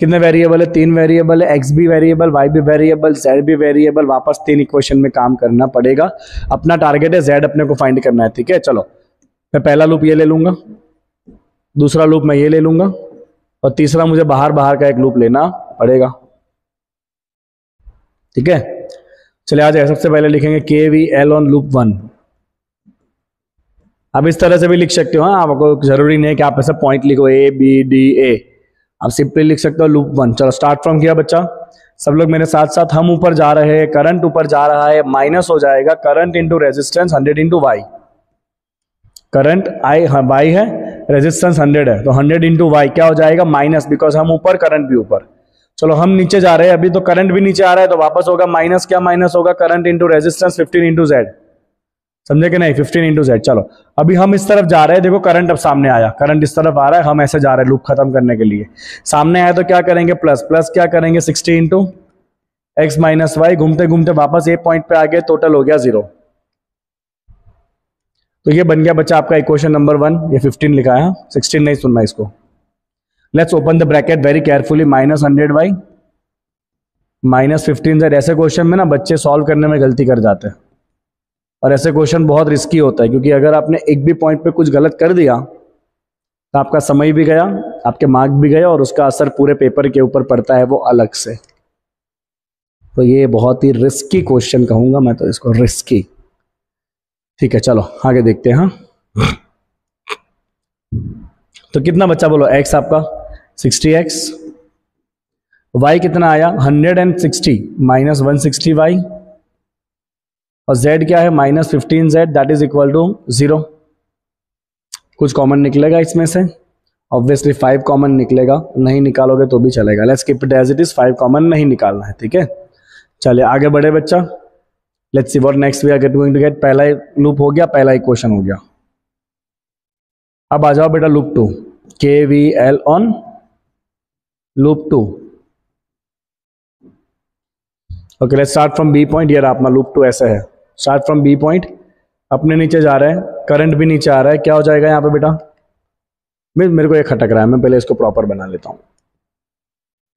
कितने वेरिएबल है? तीन वेरिएबल है। एक्स भी वेरिएबल वाई भी वेरिएबल जेड भी वेरिएबल वापस तीन इक्वेशन में काम करना पड़ेगा। अपना टारगेट है जेड अपने को फाइंड करना है। ठीक है? चलो, मैं पहला लूप ये ले लूँगा। दूसरा लूप मैं ये ले लूँगा और तीसरा मुझे बाहर बाहर का एक लूप लेना पड़ेगा। ठीक है? चलिए आ जाए सबसे पहले लिखेंगे K V L on loop one आप इस तरह से भी लिख सकते हो हाँ आपको ज़रूरी नहीं है कि आप ऐसा पॉइंट लिखो ए बी डी ए आप सिंपली लिख सकते हो लूप वन चलो स्टार्ट फ्रॉम किया बच्चा। सब लोग मेरे साथ साथ, हम ऊपर जा रहे हैं करंट ऊपर जा रहा है माइनस हो जाएगा current into resistance hundred into Y current I Y है रेजिस्टेंस हंड्रेड है तो हंड्रेड इंटू वाई क्या हो जाएगा? माइनस बिकॉज़ हम ऊपर करंट भी ऊपर। चलो, हम नीचे जा रहे हैं, अभी तो करंट भी नीचे आ रहा है तो वापस होगा माइनस क्या माइनस होगा? Current into resistance fifteen into Z समझे कि नहीं? फिफ्टीन इंटू जेड चलो। अभी हम इस तरफ़ जा रहे हैं, देखो करंट अब सामने आया। करंट इस तरफ़ आ रहा है, हम ऐसे जा रहे हैं लूप खत्म करने के लिए। सामने आया तो क्या करेंगे? प्लस प्लस क्या करेंगे? Sixty into X minus Y घूमते घूमते वापस एक पॉइंट पे आ गए टोटल हो गया ज़ीरो तो ये बन गया बच्चा आपका इक्वेशन नंबर वन ये फिफ्टीन लिखा है। सिक्सटीन नहीं सुनना इसको। Let's open the bracket very carefully minus hundred Y minus fifteen Z ऐसे क्वेश्चन में ना बच्चे सॉल्व करने में गलती कर जाते हैं। और ऐसे क्वेश्चन बहुत रिस्की होता है, क्योंकि अगर आपने एक भी पॉइंट पे कुछ गलत कर दिया तो आपका समय भी गया, आपके मार्क भी गया और उसका असर पूरे पेपर के ऊपर पड़ता है वो अलग से। तो ये बहुत ही रिस्की क्वेश्चन कहूँगा मैं तो इसको रिस्की ठीक है, चलो, आगे देखते हैं हाँ। तो कितना बच्चा बोलो? एक्स आपका? सिक्सटी एक्स वाई कितना आया? Hundred and sixty minus one sixty Y और z क्या है? Minus fifteen Z that is equal to zero कुछ कॉमन निकलेगा इसमें से? ऑब्वियसली फाइव कॉमन निकलेगा। नहीं निकालोगे तो भी चलेगा। Let's keep it as it is five common नहीं निकालना है, ठीक है? चलिए, आगे बढ़े बच्चा। Let's see what next we are going to get पहला लूप हो गया, पहला इक्वेशन हो गया। अब आ जाओ बेटा loop two K V L on loop two okay let's start from B point यार अपना लूप टू ऐसे है। स्टार्ट फ्रॉम बी पॉइंट अपने नीचे जा रहा है। करंट भी नीचे आ रहा है। क्या हो जाएगा यहाँ पे बेटा? मेरे को एक खटक रहा है। मैं पहले इसको प्रॉपर बना लेता हूँ।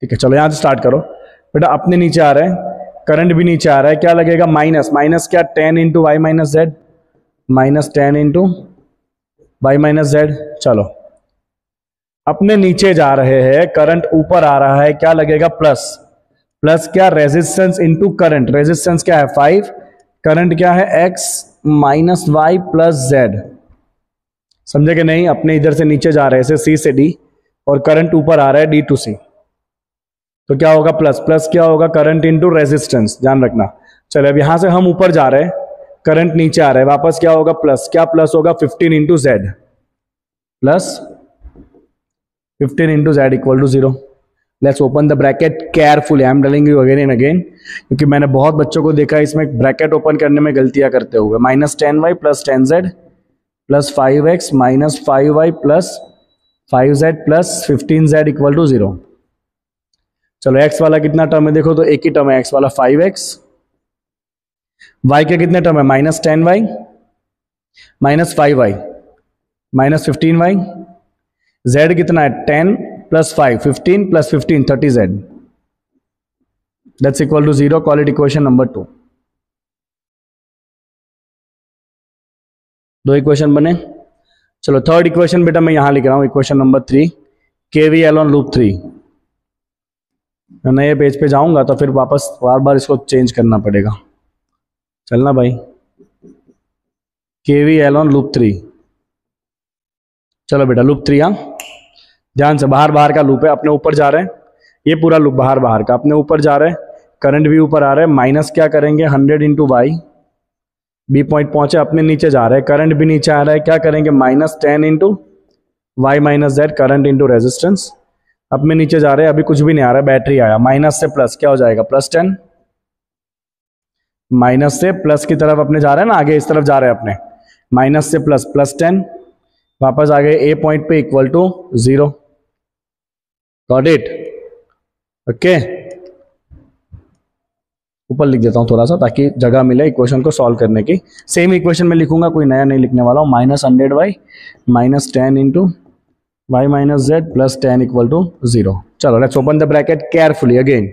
ठीक है, चलो यहाँ से स्टार्ट करो। बेटा, अपने नीचे आ रहा है। करंट भी नीचे आ रहा है, क्या लगेगा? माइनस। माइनस क्या? Ten into Y minus Z minus ten into Y minus Z चलो। अपने नीचे जा रहे हैं, करंट ऊपर आ रहा है, क्या लगेगा? प्लस। प्लस क्या? Resistance into current. रेजिस्टेंस क्या है? फाइव। करंट क्या है? X minus Y plus Z. समझे कि नहीं? अपने इधर से नीचे जा रहे हैं सी से डी। और करंट ऊपर आ रहा है, डी टू सी। तो क्या होगा प्लस प्लस क्या होगा? करंट इंटू रेजिस्टेंस ध्यान रखना। चले अब यहाँ से हम ऊपर जा रहे हैं। करंट नीचे आ रहा है। वापस क्या होगा? प्लस क्या प्लस होगा? Fifteen into Z plus fifteen into Z equal to zero let's open the bracket careful I am telling you again and again क्योंकि मैंने बहुत बच्चों को देखा इसमें ब्रैकेट ओपन करने में गलतियाँ करते हुए। Minus ten Y plus ten Z plus five X minus five Y plus five Z plus fifteen Z equal to zero चलो x वाला कितना टर्म है? देखो तो एक ही टर्म है, x वाला फाइव एक्स वाई के कितने टर्म है? Minus ten Y minus five Y minus fifteen Y Z कितना है? Ten plus five fifteen plus fifteen thirty Z that's equal to zero quality equation number two दो equation बने। चलो third equation बेटा मैं यहाँ लिख रहा हूँ equation number three K V L on loop three नए पेज पे जाऊँगा तो फिर वापस बार बार इसको चेंज करना पड़ेगा। चलना भाई। K V L on loop three चलो बेटा लूप थ्री हाँ। ध्यान से, बाहर बाहर का लूप है, अपने ऊपर जा रहे हैं। ये पूरा लूप बाहर बाहर का, अपने ऊपर जा रहे हैं। करंट भी ऊपर आ रहा है माइनस क्या करेंगे? Hundred into Y B point पहुँचे, अपने नीचे जा रहे हैं। करंट भी नीचे आ रहा है, क्या करेंगे? Minus ten into Y minus Z current into resistance अब में नीचे जा रहे हैं, अभी कुछ भी नहीं आ रहा है बैटरी आया। माइनस से प्लस, क्या हो जाएगा? Plus ten? माइनस से प्लस की तरफ़ अपने जा रहे हैं ना, आगे इस तरफ़ जा रहे हैं अपने। माइनस से प्लस प्लस टेन। वापस आ गए, ए पॉइंट पे equal to zero. Got it? Okay. ऊपर लिख देता हूँ थोड़ा सा, ताकि जगह मिले इक्वेशन को सॉल्व करने की। सेम इक्वेशन में लिखूँगा, कोई नया नहीं लिखने वाला हूँ। Minus hundred Y minus ten into y minus z plus tan equal to zero चलो let's open the bracket carefully again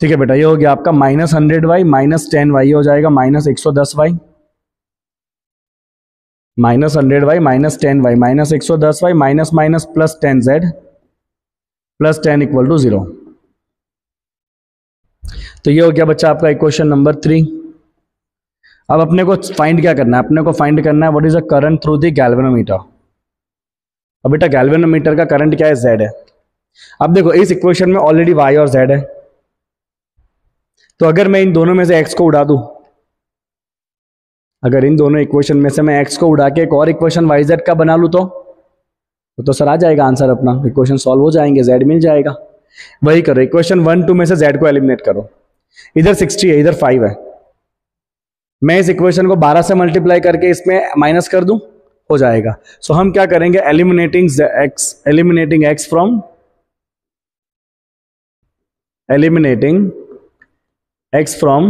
ठीक है बेटा, ये हो गया आपका minus hundred Y minus ten Y हो जाएगा माइनस एक सौ दस Y minus hundred Y minus ten Y minus एक सौ दस Y minus minus plus ten Z plus ten equal to zero तो ये हो गया बच्चा आपका इक्वेशन नंबर थ्री अब अपने को फाइंड क्या करना है? अपने को फाइंड करना है what is a current through the galvanometer अब बेटा गैल्वेनोमीटर का करंट क्या है? जेड है। अब देखो इस इक्वेशन में ऑलरेडी वाई और जेड है। तो अगर मैं इन दोनों में से एक्स को उड़ा दू अगर इन दोनों इक्वेशन में से मैं एक्स को उड़ा के एक और इक्वेशन वाई जेड का बना लू तो? तो, तो सर आ जाएगा आंसर अपना। इक्वेशन सॉल्व हो जाएँगे जेड मिल जाएगा। वही करो इक्वेशन वन टू में से जेड को एलिमिनेट करो। इधर सिक्सटी है इधर फाइव है। मैं इस इक्वेशन को बारह से मल्टीप्लाई करके इसमें माइनस कर दूँ। हो जाएगा। सो so, हम क्या करेंगे? Eliminating X eliminating X from eliminating X from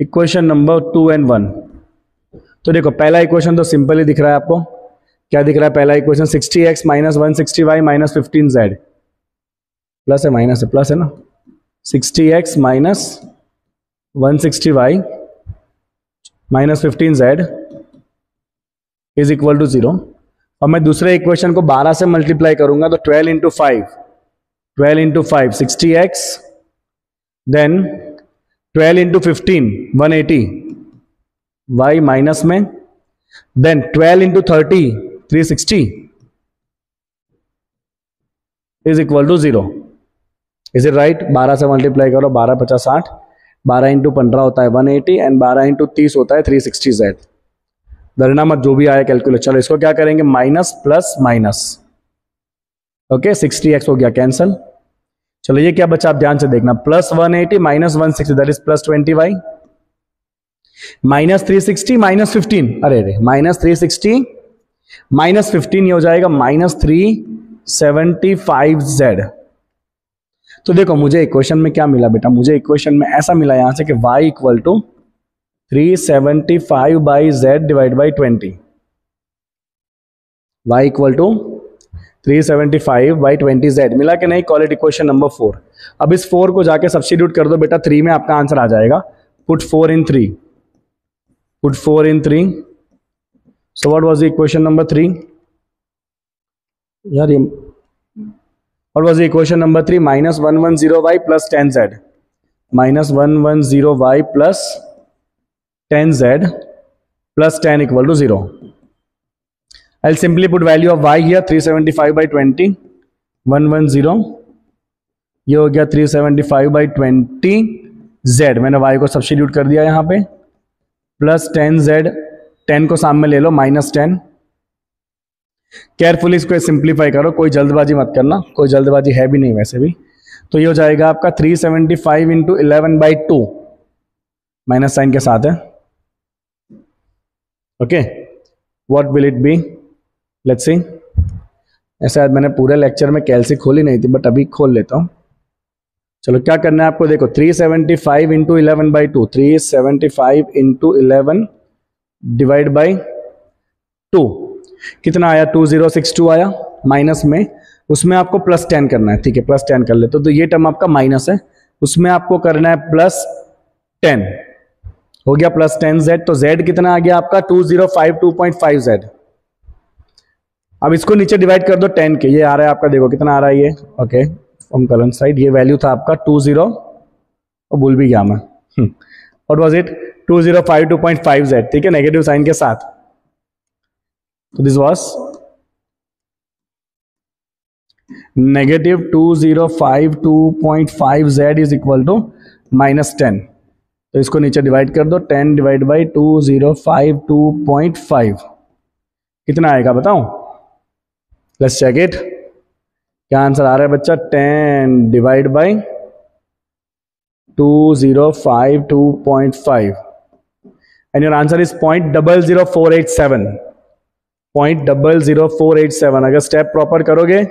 equation number two and one तो देखो पहला इक्वेशन तो सिंपल ही दिख रहा है आपको। क्या दिख रहा है? पहला equation sixty X minus one sixty Y minus fifteen Z plus है माइनस है प्लस है ना? Sixty X minus one sixty Y minus fifteen Z is equal to zero और मैं दूसरे इक्वेशन को 12 से मल्टीप्लाई करूँगा तो 12 into five twelve into five sixty X then 12 into fifteen one eighty Y minus में. Then 12 into thirty three sixty is equal to zero is it right बारह से मल्टीप्लाई करो, बारह पचास साठ. बारह इंटू पंद्रह होता है वन एटी एंड बारह इंटू तीस होता है थ्री सिक्सटी जेड धरना मत जो भी आया कैलकुलेट चलो इसको क्या करेंगे? Minus plus minus okay sixty X हो गया कैंसल चलो ये क्या बचा? आप ध्यान से देखना। Plus one eighty minus one sixty that is plus twenty Y minus three sixty minus fifteen अरे अरे minus three sixty minus fifteen ये हो जाएगा minus three seventy five Z तो देखो, मुझे इक्वेशन में क्या मिला बेटा? मुझे इक्वेशन में ऐसा मिला यहाँ से कि y equal to three seventy five by Z divide by twenty Y equal to three seventy five by twenty Z मिला कि नहीं? क्वालिटी क्वेश्चन नंबर फोर अब इस फोर को जाके सब्सिट्यूट कर दो बेटा. थ्री में आपका आंसर आ जाएगा. Put four in three put four in three so what was the equation number three यार ये what was the equation number three minus one one zero Y plus ten Z minus one one zero Y plus ten Z plus ten equal to zero. I'll simply put value of y here 375 by 20 110 ये हो गया 375 by twenty Z मैंने y को substitute कर दिया यहाँ पे। Plus ten Z ten को सामने ले लो माइनस टेन। केयरफुली इसको सिंप्लीफाई करो, कोई जल्दबाजी मत करना, कोई जल्दबाजी है भी नहीं वैसे भी। तो ये हो जाएगा आपका 375 seventy five into eleven by two minus sign के साथ है। Okay what will it be let's see ऐसा मैंने पूरे लेक्चर में कैलसी खोली नहीं थी बट अभी खोल लेता हूँ। चलो क्या करना है आपको? देखो 375 seventy five into eleven by two three seventy five into eleven divide by two कितना आया? टू ज़ीरो सिक्स टू आया माइनस में। उसमें आपको प्लस टेन करना है ठीक है प्लस टेन कर ले तो, तो ये टर्म आपका माइनस है। उसमें आपको करना है प्लस टेन हो गया प्लस टेन जेड तो जेड कितना आ गया आपका? Two zero five two point five Z अब इसको नीचे डिवाइड कर दो टेन के। ये आ रहा है आपका, देखो कितना आ रहा है ये। ओके फ्रॉम करंट साइड ये वैल्यू था आपका टू ज़ीरो भूल भी गया मैं। What was it two zero five two point five Z ठीक है? नेगेटिव साइन के साथ। तो this was negative two zero five two point five Z is equal to minus ten तो इसको नीचे डिवाइड कर दो ten divide by two zero five two point five कितना आएगा बताओ लेट्स चेक इट क्या आंसर आ रहा है बच्चा? Ten divide by two zero five two point five and your answer is point double zero four eight seven point double zero four eight seven अगर step proper करोगे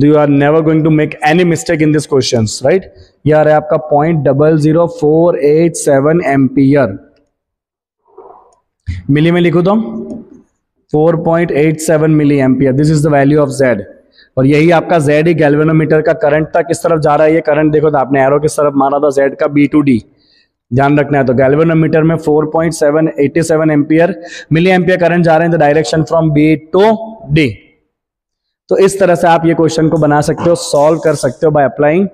तो you are never going to make any mistake in this question right ये आ रहा है आपका point double zero four eight seven ampere milli में लिखू तो? 4.87 milli ampere this is the value of Z और यही आपका जेड ही गैल्वेनोमीटर का करंट था किस तरफ़ जा रहा है। ये करंट देखो तो आपने एरो किस तरफ़ मारा था? जेड का बी टू डी ध्यान रखना है तो गैल्वेनोमीटर में 4.787 एम्पियर मिली एम्पियर करंट जा रहे हैं the direction from B to D तो इस तरह से आप ये क्वेश्चन को बना सकते हो सॉल्व कर सकते हो by applying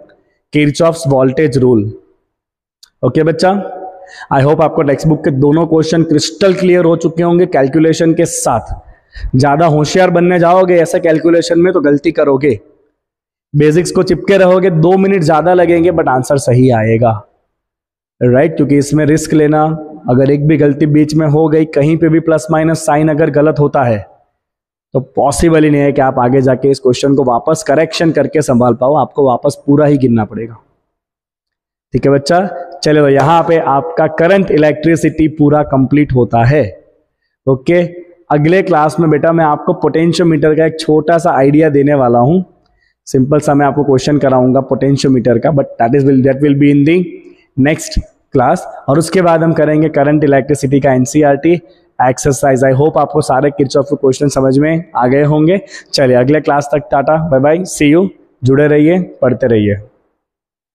Kirchhoff's voltage rule okay बच्चा? आई होप आपको टेक्स्ट बुक के दोनों क्वेश्चन क्रिस्टल क्लियर हो चुके होंगे कैलकुलेशन के साथ. ज़्यादा होशियार बनने जाओगे ऐसे कैलकुलेशन में तो गलती करोगे. बेसिक्स को चिपके रहोगे, दो मिनट ज़्यादा लगेंगे बट आंसर सही आएगा. Right right? क्योंकि इसमें रिस्क लेना, अगर एक भी गलती बीच में हो गई, कहीं पे भी प्लस माइनस साइन अगर गलत होता है तो पॉसिबल ही नहीं है कि आप आगे जाके इस क्वेश्चन को वापस करेक्शन करके संभाल पाओ, आपको वापस पूरा ही गिनना पड़ेगा। ठीक है बच्चा? चले तो यहाँ पे आपका करंट इलेक्ट्रिसिटी पूरा कंप्लीट होता है। ओके अगले क्लास में बेटा मैं आपको पोटेंशियोमीटर का एक छोटा सा आइडिया देने वाला हूँ। सिंपल सा मैं आपको क्वेश्चन कराऊँगा पोटेंशियोमीटर का but that is will that will be in the next class और उसके बाद हम करेंगे करंट इलेक्ट्रिसिटी का एनसीईआरटी एक्सरसाइज आई होप आपको सारे किरचॉफ क्वेश्चन समझ में आ गए होंगे। चलिए, अगले क्लास तक, tata bye bye see you जुड़े रहिए, पढ़ते रहिए।